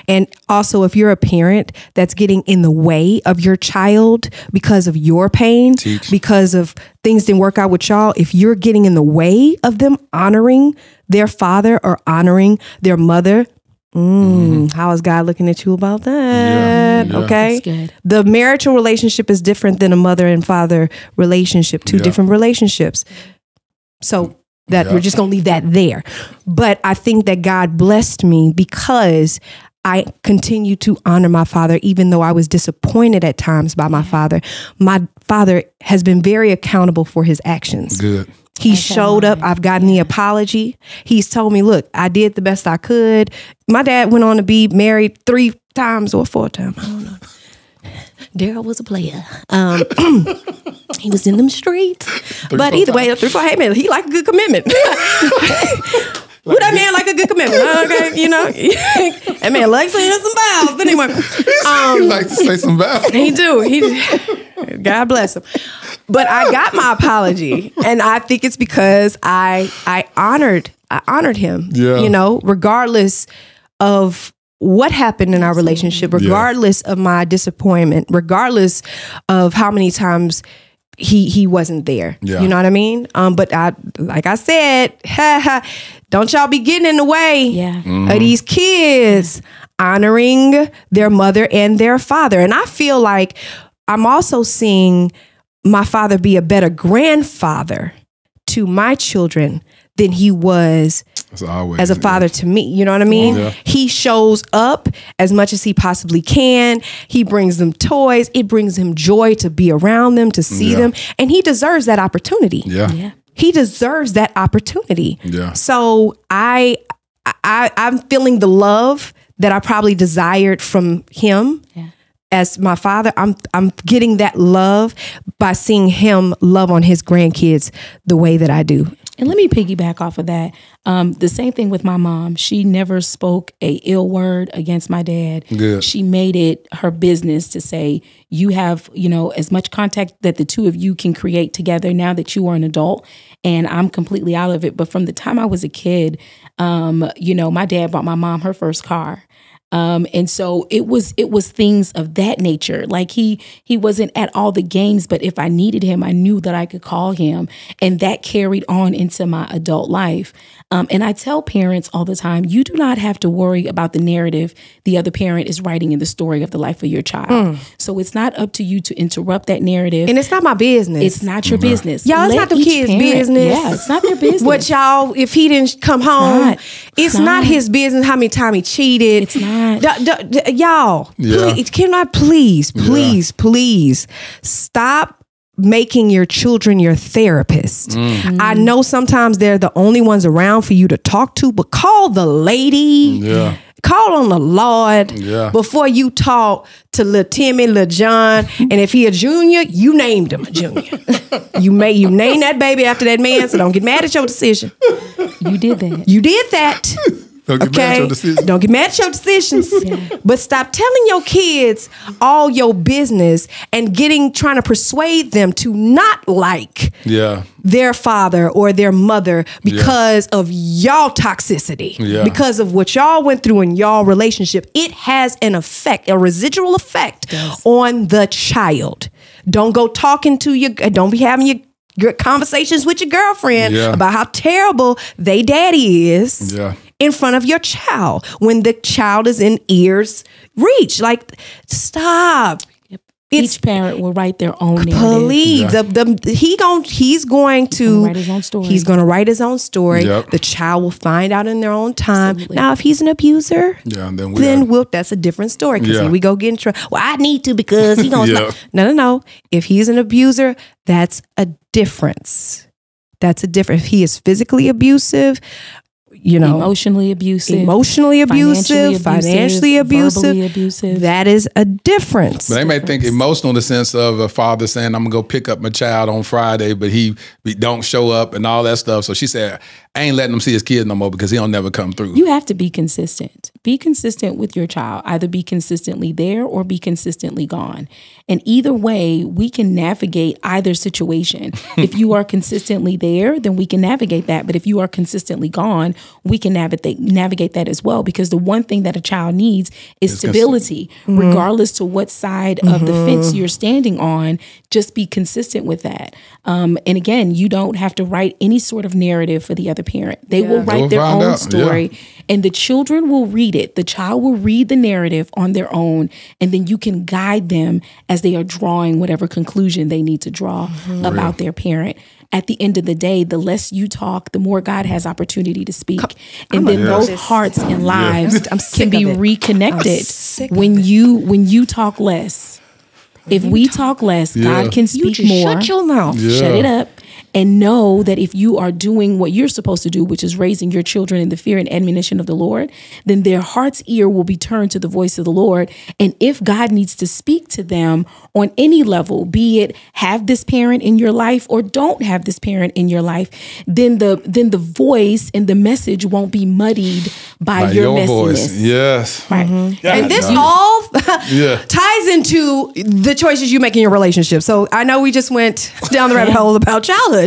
And also if you're a parent that's getting in the way of your child because of your pain, because of things didn't work out with y'all, if you're getting in the way of them honoring their father or honoring their mother, Mm, How is God looking at you about that? yeah. Okay. Good. The marital relationship is different than a mother and father relationship, two Yeah. different relationships. So that Yeah. we're just going to leave that there. But I think that God blessed me because I continue to honor my father, even though I was disappointed at times by my father. My father has been very accountable for his actions. Good. He showed up. I've gotten the apology. He's told me, look, I did the best I could. My dad went on to be married three times or four times. I don't know. Daryl was a player. Um, he was in them streets. but four either way, three, four, hey man, he like a good commitment. Who that man like a good commitment? Okay, you know, that man likes saying some vows. But anyway, um, He likes to say some vows. he do. He God bless him. But I got my apology, and I think it's because I I honored I honored him. Yeah. You know, regardless of what happened in our relationship, regardless of my disappointment, regardless of how many times he he wasn't there. Yeah. You know what I mean? Um, but I like I said, don't y'all be getting in the way Yeah. of these kids honoring their mother and their father. And I feel like I'm also seeing my father be a better grandfather to my children than he was As always. as a father to me. You know what I mean? Yeah. He shows up as much as he possibly can. He brings them toys. It brings him joy to be around them, to see Yeah. them. And he deserves that opportunity. Yeah. Yeah. He deserves that opportunity. Yeah. So I I I'm feeling the love that I probably desired from him Yeah. as my father. I'm I'm getting that love by seeing him love on his grandkids the way that I do. And let me piggyback off of that. Um, the same thing with my mom. She never spoke a ill word against my dad. Good. She made it her business to say, you have, you know, as much contact that the two of you can create together now that you are an adult. And I'm completely out of it. But from the time I was a kid, um, you know, my dad bought my mom her first car. Um, and so it was it was things of that nature. Like he he wasn't at all the games, but if I needed him, I knew that I could call him, and that carried on into my adult life. Um, and I tell parents all the time, you do not have to worry about the narrative the other parent is writing in the story of the life of your child. So it's not up to you to interrupt that narrative. And it's not my business. it's not your business. Y'all, it's Let not the kids' parent- business. Yeah, it's not their business. What y'all, if he didn't come home, not. it's, It's not. not. his business how many times he cheated. It's not. D- d- d- y'all, Yeah. please, can I please, please, please stop making your children your therapist. Mm. I know sometimes they're the only ones around for you to talk to, but call the lady. Yeah. Call on the Lord Yeah. before you talk to little Timmy, little John, and if he a junior, you named him a junior. you may you name that baby after that man, so don't get mad at your decision. you did that. You did that. Don't get mad at okay, your decisions. don't get mad at your decisions, but stop telling your kids all your business and getting trying to persuade them to not like Yeah. their father or their mother because of y'all toxicity, Yeah. because of what y'all went through in y'all relationship. It has an effect, a residual effect on the child. Don't go talking to your, uh, don't be having your, your conversations with your girlfriend Yeah. about how terrible they daddy is Yeah. In front of your child when the child is in ears reach. Like, stop. Each parent will write their own narrative. Please, the, the, he gon' he's going to write his own story. He's going to write his own story. Yep. The child will find out in their own time. Now, if he's an abuser, Yeah. And then we then we'll, that's a different story. Because Yeah. here we go get in trouble. Well, I need to because he gonna. Yeah. No, no, no. If he's an abuser, that's a difference. That's a difference. If he is physically abusive, you know, emotionally abusive, emotionally abusive, financially abusive, verbally abusive. that is a difference. But they may think emotional in the sense of a father saying, "I'm gonna go pick up my child on Friday," but he he don't show up and all that stuff. So she said, "I ain't letting him see his kid no more because he don't never come through." You have to be consistent. Be consistent with your child. Either be consistently there or be consistently gone. And either way, we can navigate either situation. if you are consistently there, then we can navigate that. But if you are consistently gone, we can navigate navigate that as well. Because the one thing that a child needs is It's cons- stability, Mm-hmm. regardless to what side of the fence you're standing on. Just be consistent with that. Um, and again, you don't have to write any sort of narrative for the other parent. They will They write will their own out, yeah. story and the children will read it. The child will read the narrative on their own, and then you can guide them as they are drawing whatever conclusion they need to draw Mm-hmm. about their parent. At the end of the day, the less you talk, the more God has opportunity to speak, and then Yes. those hearts and lives I'm can be of it. reconnected I'm of when you when you talk less. If we talk less, Yeah. God can You speak just more shut your mouth. Yeah. shut it up and know that if you are doing what you're supposed to do which is raising your children in the fear and admonition of the lord then their heart's ear will be turned to the voice of the lord and if god needs to speak to them on any level be it have this parent in your life or don't have this parent in your life then the then the voice and the message won't be muddied by, By your, your voice, messiness yes. right mm-hmm. and this all Yeah. ties into the choices you make in your relationship. So I know we just went down the rabbit hole about childhood.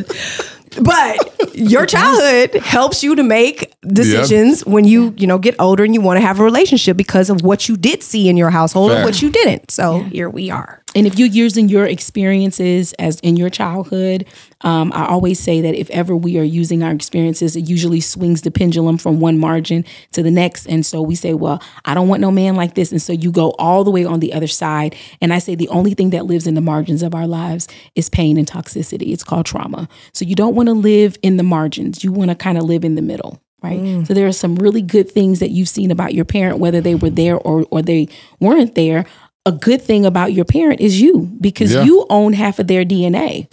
But your childhood helps you to make decisions when you, you know, get older and you want to have a relationship because of what you did see in your household and what you didn't. So here we are. And if you're using your experiences as in your childhood, um, I always say that if ever we are using our experiences, it usually swings the pendulum from one margin to the next. And so we say, well, I don't want no man like this. And so you go all the way on the other side. And I say the only thing that lives in the margins of our lives is pain and toxicity. It's called trauma. So you don't want to live in the margins. You want to kind of live in the middle. Right. So there are some really good things that you've seen about your parent, whether they were there or, or they weren't there a good thing about your parent is you because Yeah. you own half of their DNA,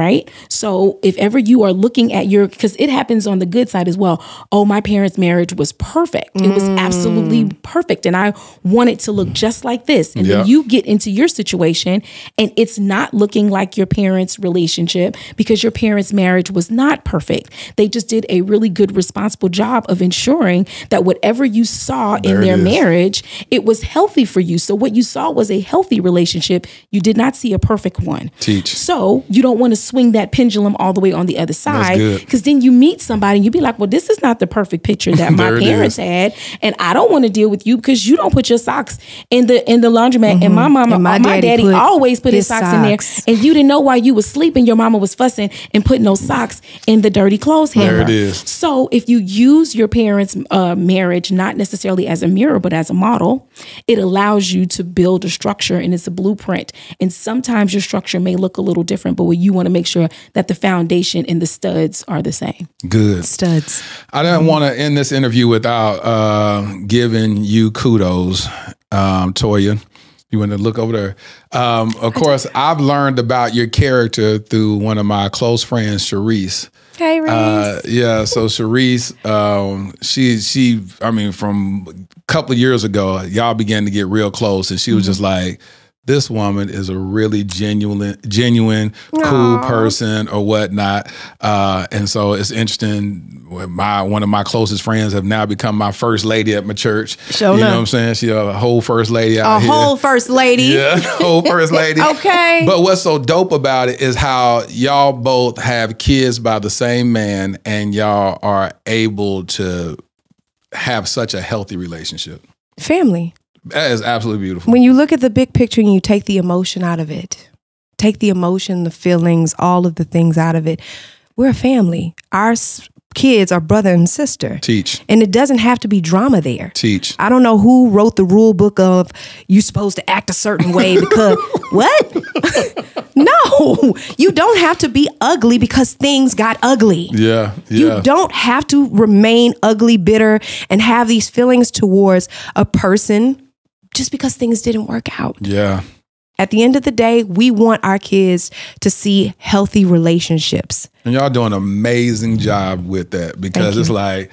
right? So if ever you are looking at your, because it happens on the good side as well. Oh, my parents' marriage was perfect. It was absolutely mm. perfect. And I want it to look just like this. And Yeah. then you get into your situation and it's not looking like your parents' relationship because your parents' marriage was not perfect. They just did a really good, responsible job of ensuring that whatever you saw There in their marriage, it was healthy for you. So what you saw was a healthy relationship. You did not see a perfect one. Teach. So you don't want to swing that pendulum all the way on the other side because then you meet somebody and you be like, well, this is not the perfect picture that my parents had, and I don't want to deal with you because you don't put your socks in the in the laundromat. And my mama, And my my, daddy daddy, always put his his socks, in there, and you didn't know why you was sleeping. Your mama was fussing and putting those socks in the dirty clothes There it is. So if you use your parents' uh, marriage not necessarily as a mirror but as a model, it allows you to build a structure and it's a blueprint. And sometimes your structure may look a little different, but what you want to make sure that the foundation and the studs are the same. Good. Studs. I didn't want to end this interview without uh, giving you kudos, um, Toya. You want to look over there. Um, of course, I've learned about your character through one of my close friends, Sharice. Hey, Reese. Uh, yeah, so Sharice, um, she she, I mean, from a couple of years ago, y'all began to get real close, and she was just like, this woman is a really genuine, genuine, cool person or whatnot. Uh, and so it's interesting. My one of my closest friends have now become my first lady at my church. Sure you know what I'm saying? She's a whole first lady out A whole first lady. Yeah, whole first lady. Okay. But what's so dope about it is how y'all both have kids by the same man and y'all are able to have such a healthy relationship. Family. That is absolutely beautiful. When you look at the big picture and you take the emotion out of it, take the emotion, the feelings, all of the things out of it, we're a family. Our s- kids are brother and sister. Teach. And it doesn't have to be drama there. Teach. I don't know who wrote the rule book of you're supposed to act a certain way because what? no, you don't have to be ugly because things got ugly. Yeah. Yeah. You don't have to remain ugly, bitter, and have these feelings towards a person just because things didn't work out. Yeah. At the end of the day, we want our kids to see healthy relationships. And y'all doing an amazing job with that because it's like,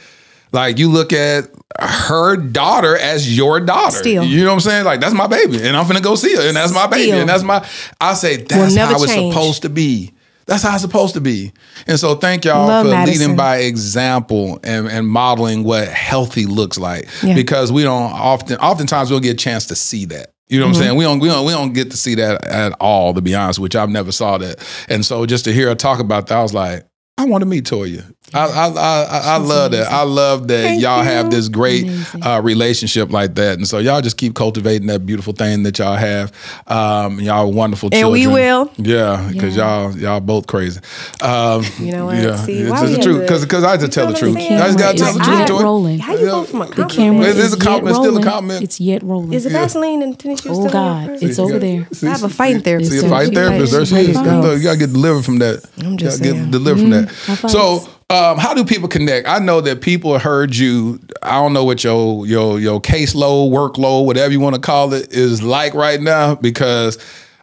like you look at her daughter as your daughter. Still. You know what I'm saying? Like that's my baby, and I'm finna go see her, and that's my baby, Still. and that's my. I say that's never how it's change. supposed to be. That's how it's supposed to be. And so thank y'all Love for Madison. leading by example and, and modeling what healthy looks like. Yeah. Because we don't often oftentimes we'll get a chance to see that. You know what Mm-hmm. I'm saying? We don't we don't we don't get to see that at all, to be honest, which I've never saw that. And so just to hear her talk about that, I was like, I want to meet Toya. I I I, I, I love that. I love that Thank y'all you. have this great uh, relationship like that, and so y'all just keep cultivating that beautiful thing that y'all have. Um, y'all are wonderful And we will. Yeah, because y'all y'all both crazy. Um, You know what? Yeah, See, it's why just the truth. Because because I just tell the truth. I'm just gotta tell the truth. yet rolling. How you Yeah. go from a The camera It is is a compliment, yet still a rolling. compliment. It's yet rolling. Is it Vaseline and tennis shoes? Oh God, it's over there. I have a fighting therapist. See a So fighting therapist. There ready- she is. to go. Look, You gotta get delivered from that. I'm just You gotta saying. get delivered from that. So, um, how do people connect? I know that people heard you. I don't know what your your your caseload, workload, whatever you want to call it, is like right now because.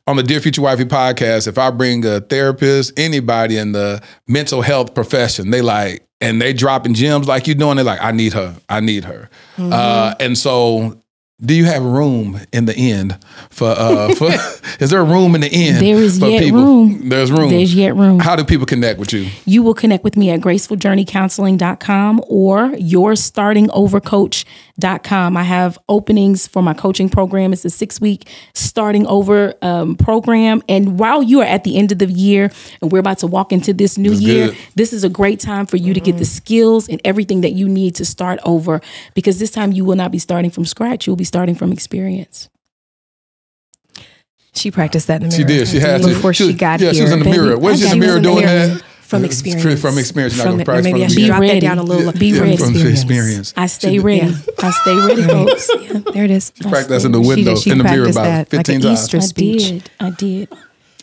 On the Dear Future Wifey podcast, if I bring a therapist, anybody in the mental health profession, they like, and they dropping gems like you doing, they're like, I need her. I need her. Mm-hmm. Uh, and so, do you have room in the end for, uh, for is there room in the end? There is for yet people? room. There's room. There's yet room. How do people connect with you? You will connect with me at gracefuljourneycounseling.com or yourstartingovercoach.com. I have openings for my coaching program. It's a six week starting over um, program. And while you are at the end of the year and we're about to walk into this new That's year, good. this is a great time for you to get the skills and everything that you need to start over because this time you will not be starting from scratch. You'll be starting from experience. She practiced that in the mirror. She did. She had to. before she, was- got yeah, here. she was in the mirror. Where's she got in the mirror doing that? From experience. From experience. You're not From- gonna practice maybe from I should drop mirror. that down a little. Be Yeah, ready. From experience. I stay She- ready. I stay ready, folks. Yeah, there it is. Practice in the She did. window, She in the mirror practiced about that like 15 an times. Easter I did. I did.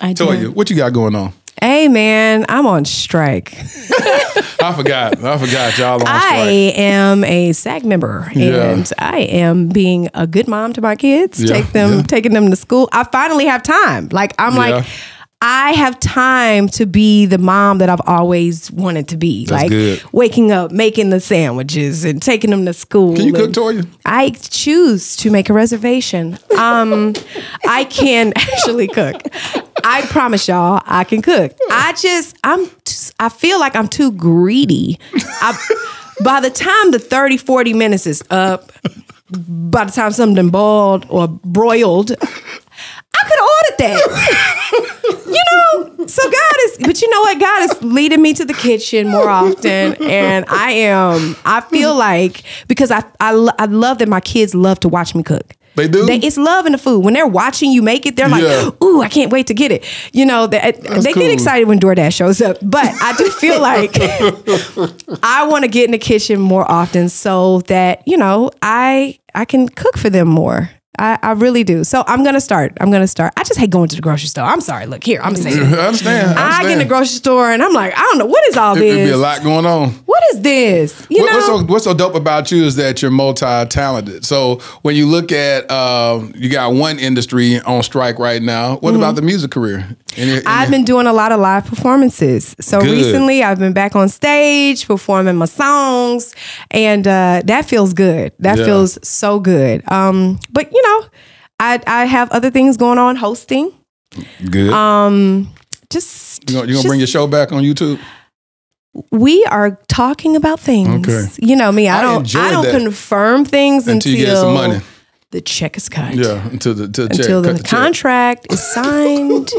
I Tell did. you, what you got going on? Hey man, I'm on strike. I forgot. I forgot. Y'all on I strike. am a SAG member, Yeah. and I am being a good mom to my kids. Yeah, Take them, yeah. taking them to school. I finally have time. Like I'm like. I have time to be the mom that I've always wanted to be. That's like good. waking up, making the sandwiches, and taking them to school. Can you cook, Toya? I choose to make a reservation. Um, I can actually cook. I promise y'all, I can cook. I just, I'm, t- I feel like I'm too greedy. I, by the time the 30, 40 minutes is up, by the time something boiled or broiled, I could have ordered that. you know, so God is, but you know what? God is leading me to the kitchen more often, and I am. I feel like because I I, I love that my kids love to watch me cook. They do? it's love in the food. When they're watching you make it, they're like, Yeah. "Ooh, I can't wait to get it." You know, they, they cool. get excited when DoorDash shows up. But I do feel like I want to get in the kitchen more often so that you know I I can cook for them more. I, I really do. So I'm gonna start. I'm gonna start. I just hate going to the grocery store. I'm sorry. Look here. I'm saying. I understand. I, I get in the grocery store and I'm like, I don't know what is all this. It'd be a lot going on. What is this? You What- know, what's so what's so dope about you is that you're multi-talented. So when you look at um, you got one industry on strike right now. What about the music career? Any- any- Mm-hmm. I've been doing a lot of live performances. So Good. recently, I've been back on stage performing my songs, and uh, that feels good. That Yeah. feels so good. Um, but you know, I I have other things going on, hosting. Good. Um, just you gonna, you gonna bring your show back on YouTube? we are talking about things. Okay. You know me. I, I don't. I don't that. confirm things Until until, you get some money. The check is cut. Yeah, until the until, the check, Until cut the, the check. contract is signed,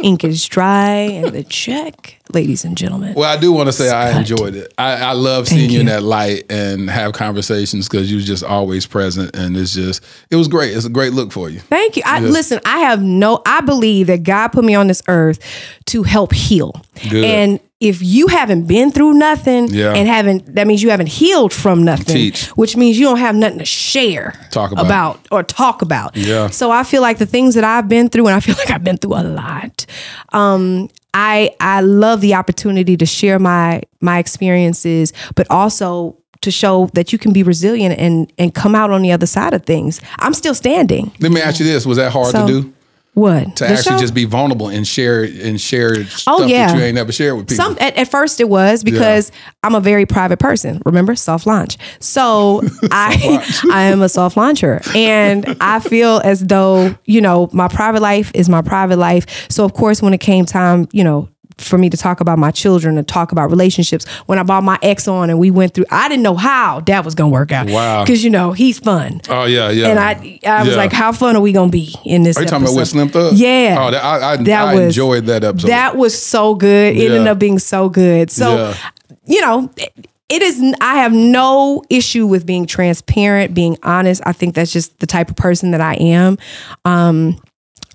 ink is dry, and the check, ladies and gentlemen. Well, I do want to say I enjoyed it. I, I love seeing you in that light and have conversations because you was just always present, and it's just it was great. It's a great look for you. Thank you. I Yeah. listen, I have no I believe that God put me on this earth to help heal. Good. And if you haven't been through nothing Yeah. and haven't that means you haven't healed from nothing, Teach. which means you don't have nothing to share Talk about. or talk about. Yeah. So I feel like the things that I've been through and I feel like I've been through a lot. Um I I love the opportunity to share my my experiences but also to show that you can be resilient and and come out on the other side of things. I'm still standing. Let me ask you this: Was that hard So, to do? What? To The actually show? just be vulnerable and share and share oh, stuff Oh, yeah. that you ain't never shared with people. Some at, at first it was because I'm a very private person. Remember, soft launch. So I I am a soft launcher, and I feel as though you know my private life is my private life. So of course, when it came time, you know. For me to talk about my children, to talk about relationships, when I brought my ex on and we went through, I didn't know how that was gonna work out. Wow. because you know he's fun, oh yeah, yeah. and I I was Yeah. like, how fun are we gonna be in this? Are you talking about with? Slim Thug? Yeah. Oh, that, I, I, That I was- enjoyed that episode. That was so good. It Yeah. ended up being so good. So, Yeah. you know, it is. I have no issue with being transparent, being honest. I think that's just the type of person that I am. Um,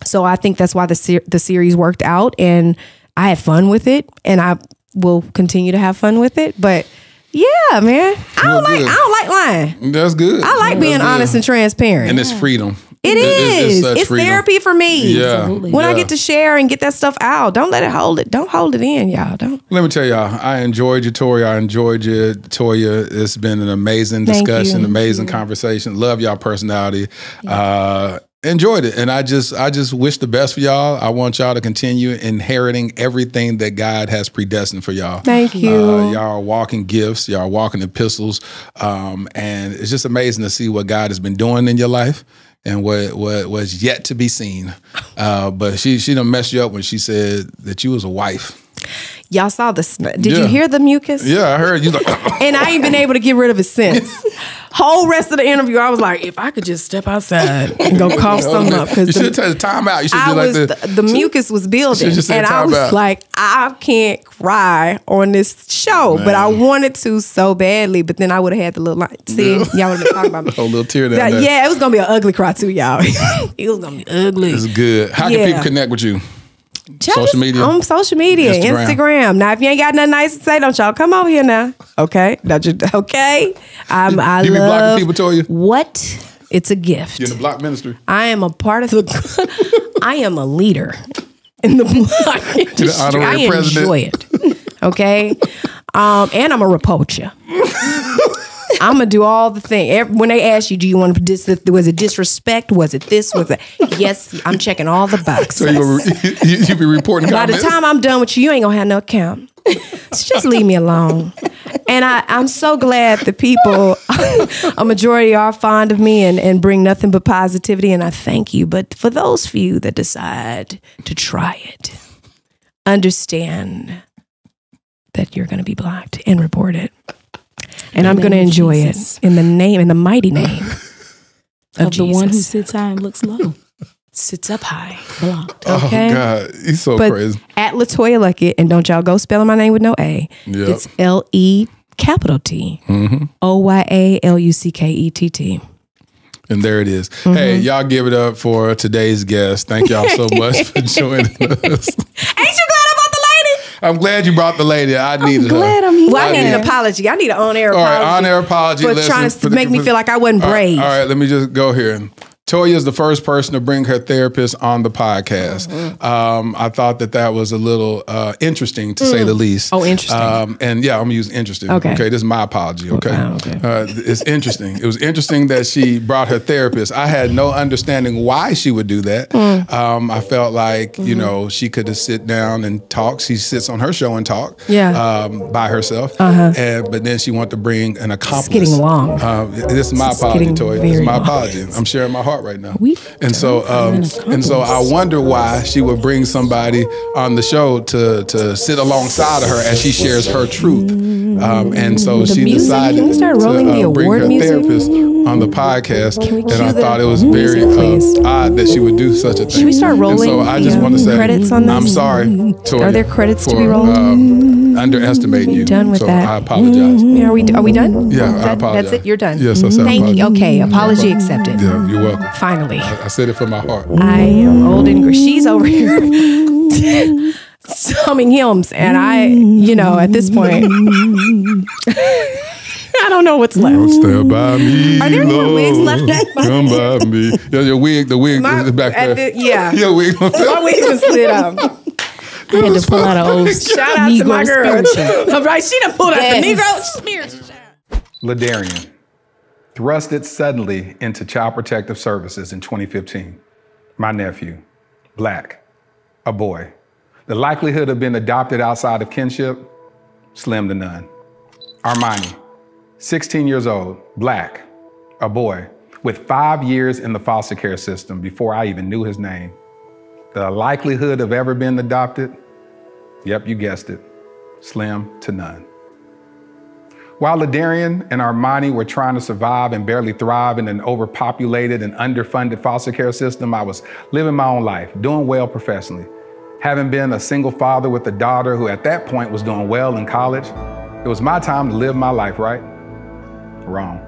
so I think that's why the ser- the series worked out, and I had fun with it, and I will continue to have fun with it. But yeah, man, I don't Well, like good. I don't like lying. That's good. I like That's being good. honest and transparent. and it's freedom. It It- it's- is. It's, therapy for me. Yeah, Absolutely. When I get to share and get that stuff out, don't let it hold it. Don't hold it in, y'all. Don't. Let me tell y'all, I enjoyed you, Tori. I enjoyed you, Toya. It's been an amazing Thank discussion, you. amazing conversation. Love y'all personality. Uh, enjoyed it, and I just, I just wish the best for y'all. I want y'all to continue inheriting everything that God has predestined for y'all. Thank you. Uh, y'all are walking gifts. Y'all are walking epistles, um, and it's just amazing to see what God has been doing in your life. And what what was yet to be seen, uh, but she she done messed you up when she said that you was a wife. Y'all saw the sm- Did Yeah. you hear the mucus? Yeah, I heard you like. And I ain't been able to get rid of it since. Whole rest of the interview, I was like, if I could just step outside and go cough something up, You because should take the time out. You should I do like was the, the, the mucus was building, just said and I was out. like, I can't cry on this show, but I wanted to so badly. But then I would have had the little line. See, y'all would have been talking about me. a little tear down Yeah, there. yeah, it was gonna be an ugly cry too, y'all. it was gonna be ugly. It's good. How can people connect with you? Just Social media? On social media, Instagram. Instagram. Now, if you ain't got nothing nice to say, don't y'all come over here now. Okay, don't you, okay. I'm, I you love people, Toya? what. It's a gift. You in the block ministry? I am a part of the. I am a leader in the block industry. honorary I president. enjoy it. Okay, um, and I'm a repoacher. I'm gonna do all the thing. When they ask you, do you want to dis- was it disrespect? Was it this? Was it? Yes, I'm checking all the boxes. So you, you, you be reporting By the time I'm done with you, you ain't gonna have no account. So just leave me alone. And I, I'm so glad the people, a majority are fond of me and, and bring nothing but positivity. And I thank you. But for those few that decide to try it, understand that you're gonna be blocked and reported. And I'm gonna enjoy Jesus. it in the name, in the mighty name of, Of the one who sits high and looks low. sits up high. Blocked. Okay. Oh God, he's so but crazy. at LeToya Luckett, and don't y'all go spelling my name with no A. Yep. It's L E capital T Mm-hmm. O Y A L U C K E T T. And there it is. Mm-hmm. Hey, y'all give it up for today's guest. Thank y'all so much for joining us. Ain't you glad about the lady? I'm glad you brought the lady. I needed glad her. I'm here. Well, I need did. an apology. I need an on air All apology. right, on air apology. for Listen, trying for to the- make me feel like I wasn't All right, brave. All right, let me just go here. Toya is the first person to bring her therapist on the podcast. Mm-hmm. Um, I thought that that was a little uh, interesting to say the least. Oh, interesting. Um, and yeah, I'm use interesting. Okay. Okay, this is my apology. Okay. Wow, okay. Uh, it's interesting. It was interesting that she brought her therapist. I had no understanding why she would do that. Mm. Um, I felt like Mm-hmm. you know she could have sit down and talk. She sits on her show and talk. Yeah. Um, by herself. Uh-huh. And but then she wanted to bring an accomplice. It's getting long. Uh, this is my It's apology, getting Toy. This is my long. apology. I'm sharing my heart out right now. and so, um, and so, I wonder why she would bring somebody on the show to to sit alongside of her as she shares her truth. Um, and so The she music, decided can we start rolling to the uh, bring her music? therapist on the podcast. And I thought it was music, very uh, odd that she would do such a thing. Should we start And so I just the, want to um, say, credits on I'm sorry, Toya, Are there credits to for, be rolled? um, underestimating you. Done with so that. I apologize. Yeah, are we are we done? Yeah, I apologize. That's it. You're done. Yes, I said Thank you. Okay, apology accepted. Yeah, you're welcome. Finally. I, I said it from my heart. I am old and gr- she's over here humming hymns, and I, you know, at this point, I don't know what's left. Don't stand by me. Are there more wigs left? Come by me. Yeah, your wig, the wig My- is back there. the- yeah. your wig. My wig just slid up. I had to pull out an old Shout out to my Negro girl. spiritual. All right, she done pulled out the Yes. Negro. Ladarian, thrusted suddenly into Child Protective Services in 2015. My nephew, black, a boy. The likelihood of being adopted outside of kinship, slim to none. Armani, 16 years old, black, a boy, with five years in the foster care system before I even knew his name. The likelihood of ever being adopted, yep, you guessed it, slim to none. While Ladarian and Armani were trying to survive and barely thrive in an overpopulated and underfunded foster care system, I was living my own life, doing well professionally. Having been a single father with a daughter who at that point was doing well in college, it was my time to live my life, right? Wrong.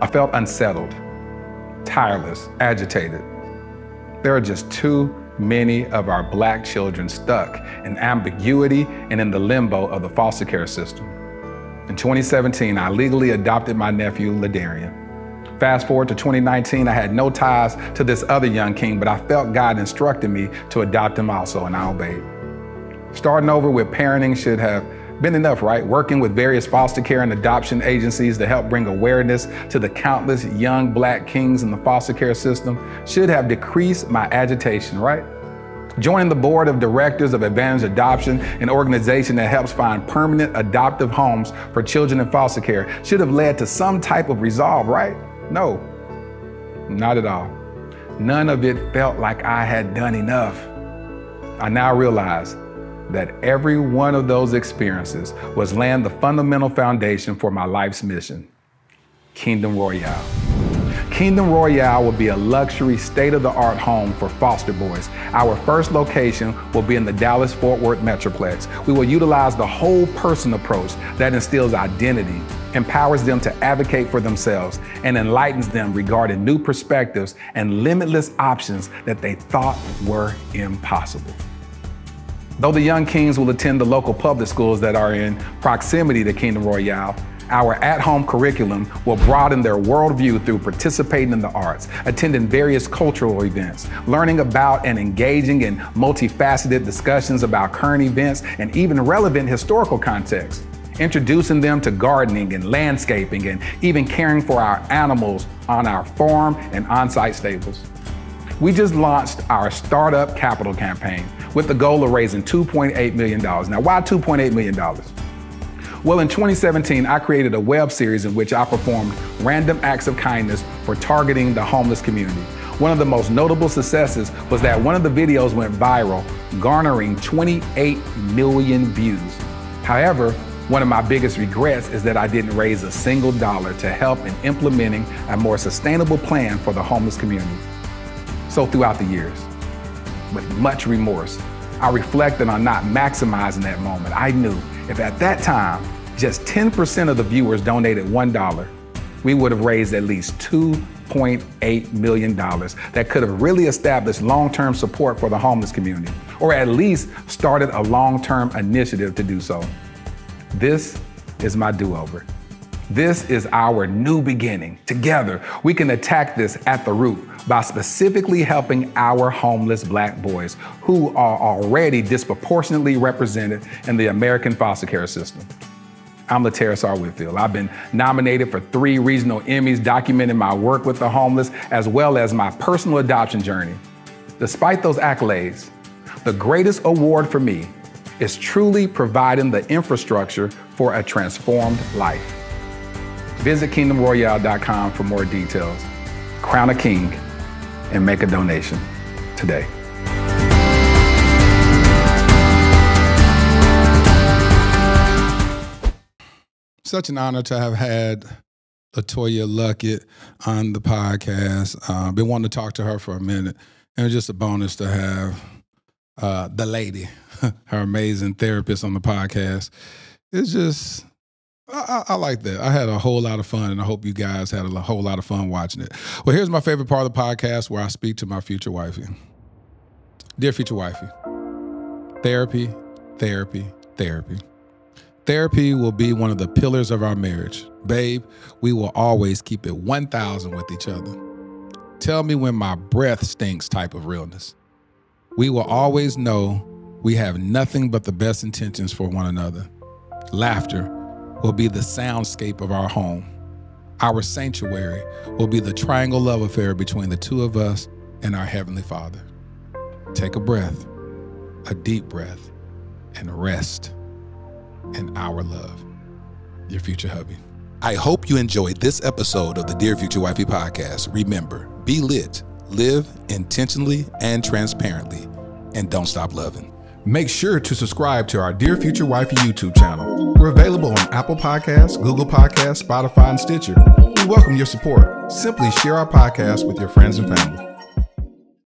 I felt unsettled, tireless, agitated. There are just too many of our black children stuck in ambiguity and in the limbo of the foster care system. In 2017, I legally adopted my nephew, Ladarian. Fast forward to 2019, I had no ties to this other young king, but I felt God instructed me to adopt him also, and I obeyed. Starting over with parenting should have been enough, right? Working with various foster care and adoption agencies to help bring awareness to the countless young black kings in the foster care system should have decreased my agitation, right? Joining the board of directors of Advantage Adoption, an organization that helps find permanent adoptive homes for children in foster care, should have led to some type of resolve, right? No, not at all. None of it felt like I had done enough. I now realize that every one of those experiences was laying the fundamental foundation for my life's mission Kingdom Royale. Kingdom Royale will be a luxury, state of the art home for foster boys. Our first location will be in the Dallas Fort Worth Metroplex. We will utilize the whole person approach that instills identity, empowers them to advocate for themselves, and enlightens them regarding new perspectives and limitless options that they thought were impossible. Though the young kings will attend the local public schools that are in proximity to Kingdom Royale, our at home curriculum will broaden their worldview through participating in the arts, attending various cultural events, learning about and engaging in multifaceted discussions about current events and even relevant historical contexts introducing them to gardening and landscaping and even caring for our animals on our farm and on site stables. We just launched our startup capital campaign with the goal of raising $2.8 million. Now, why $2.8 million? Well, in 2017, I created a web series in which I performed random acts of kindness for targeting the homeless community. One of the most notable successes was that one of the videos went viral, garnering 28 million views. However, one of my biggest regrets is that I didn't raise a single dollar to help in implementing a more sustainable plan for the homeless community. So, throughout the years, with much remorse, I reflected on not maximizing that moment. I knew if at that time just 10% of the viewers donated $1, we would have raised at least $2.8 million that could have really established long term support for the homeless community, or at least started a long term initiative to do so. This is my do over. This is our new beginning. Together, we can attack this at the root by specifically helping our homeless black boys who are already disproportionately represented in the American foster care system. I'm LaTerras R. Whitfield. I've been nominated for three regional Emmys documenting my work with the homeless as well as my personal adoption journey. Despite those accolades, the greatest award for me is truly providing the infrastructure for a transformed life. Visit kingdomroyale.com for more details. crown a king and make a donation today. Such an honor to have had LeToya Luckett on the podcast. Uh, been wanting to talk to her for a minute, and it's just a bonus to have uh, the lady, her amazing therapist on the podcast. It's just I, I, like that. I had a whole lot of fun, and I hope you guys had a whole lot of fun watching it. Well, here's my favorite part of the podcast where I speak to my future wifey. Dear future wifey, therapy, therapy, therapy. Therapy will be one of the pillars of our marriage. Babe, we will always keep it 1,000 with each other. Tell me when my breath stinks type of realness. We will always know we have nothing but the best intentions for one another. Laughter will be the soundscape of our home. Our sanctuary will be the triangle love affair between the two of us and our Heavenly Father. Take a breath, a deep breath, and rest in our love. Your future hubby. I hope you enjoyed this episode of the Dear Future Wifey podcast. Remember, be lit, live intentionally and transparently, and don't stop loving. Make sure to subscribe to our Dear Future Wifey YouTube channel. We're available on Apple Podcasts, Google Podcasts, Spotify, and Stitcher. We welcome your support. Simply share our podcast with your friends and family.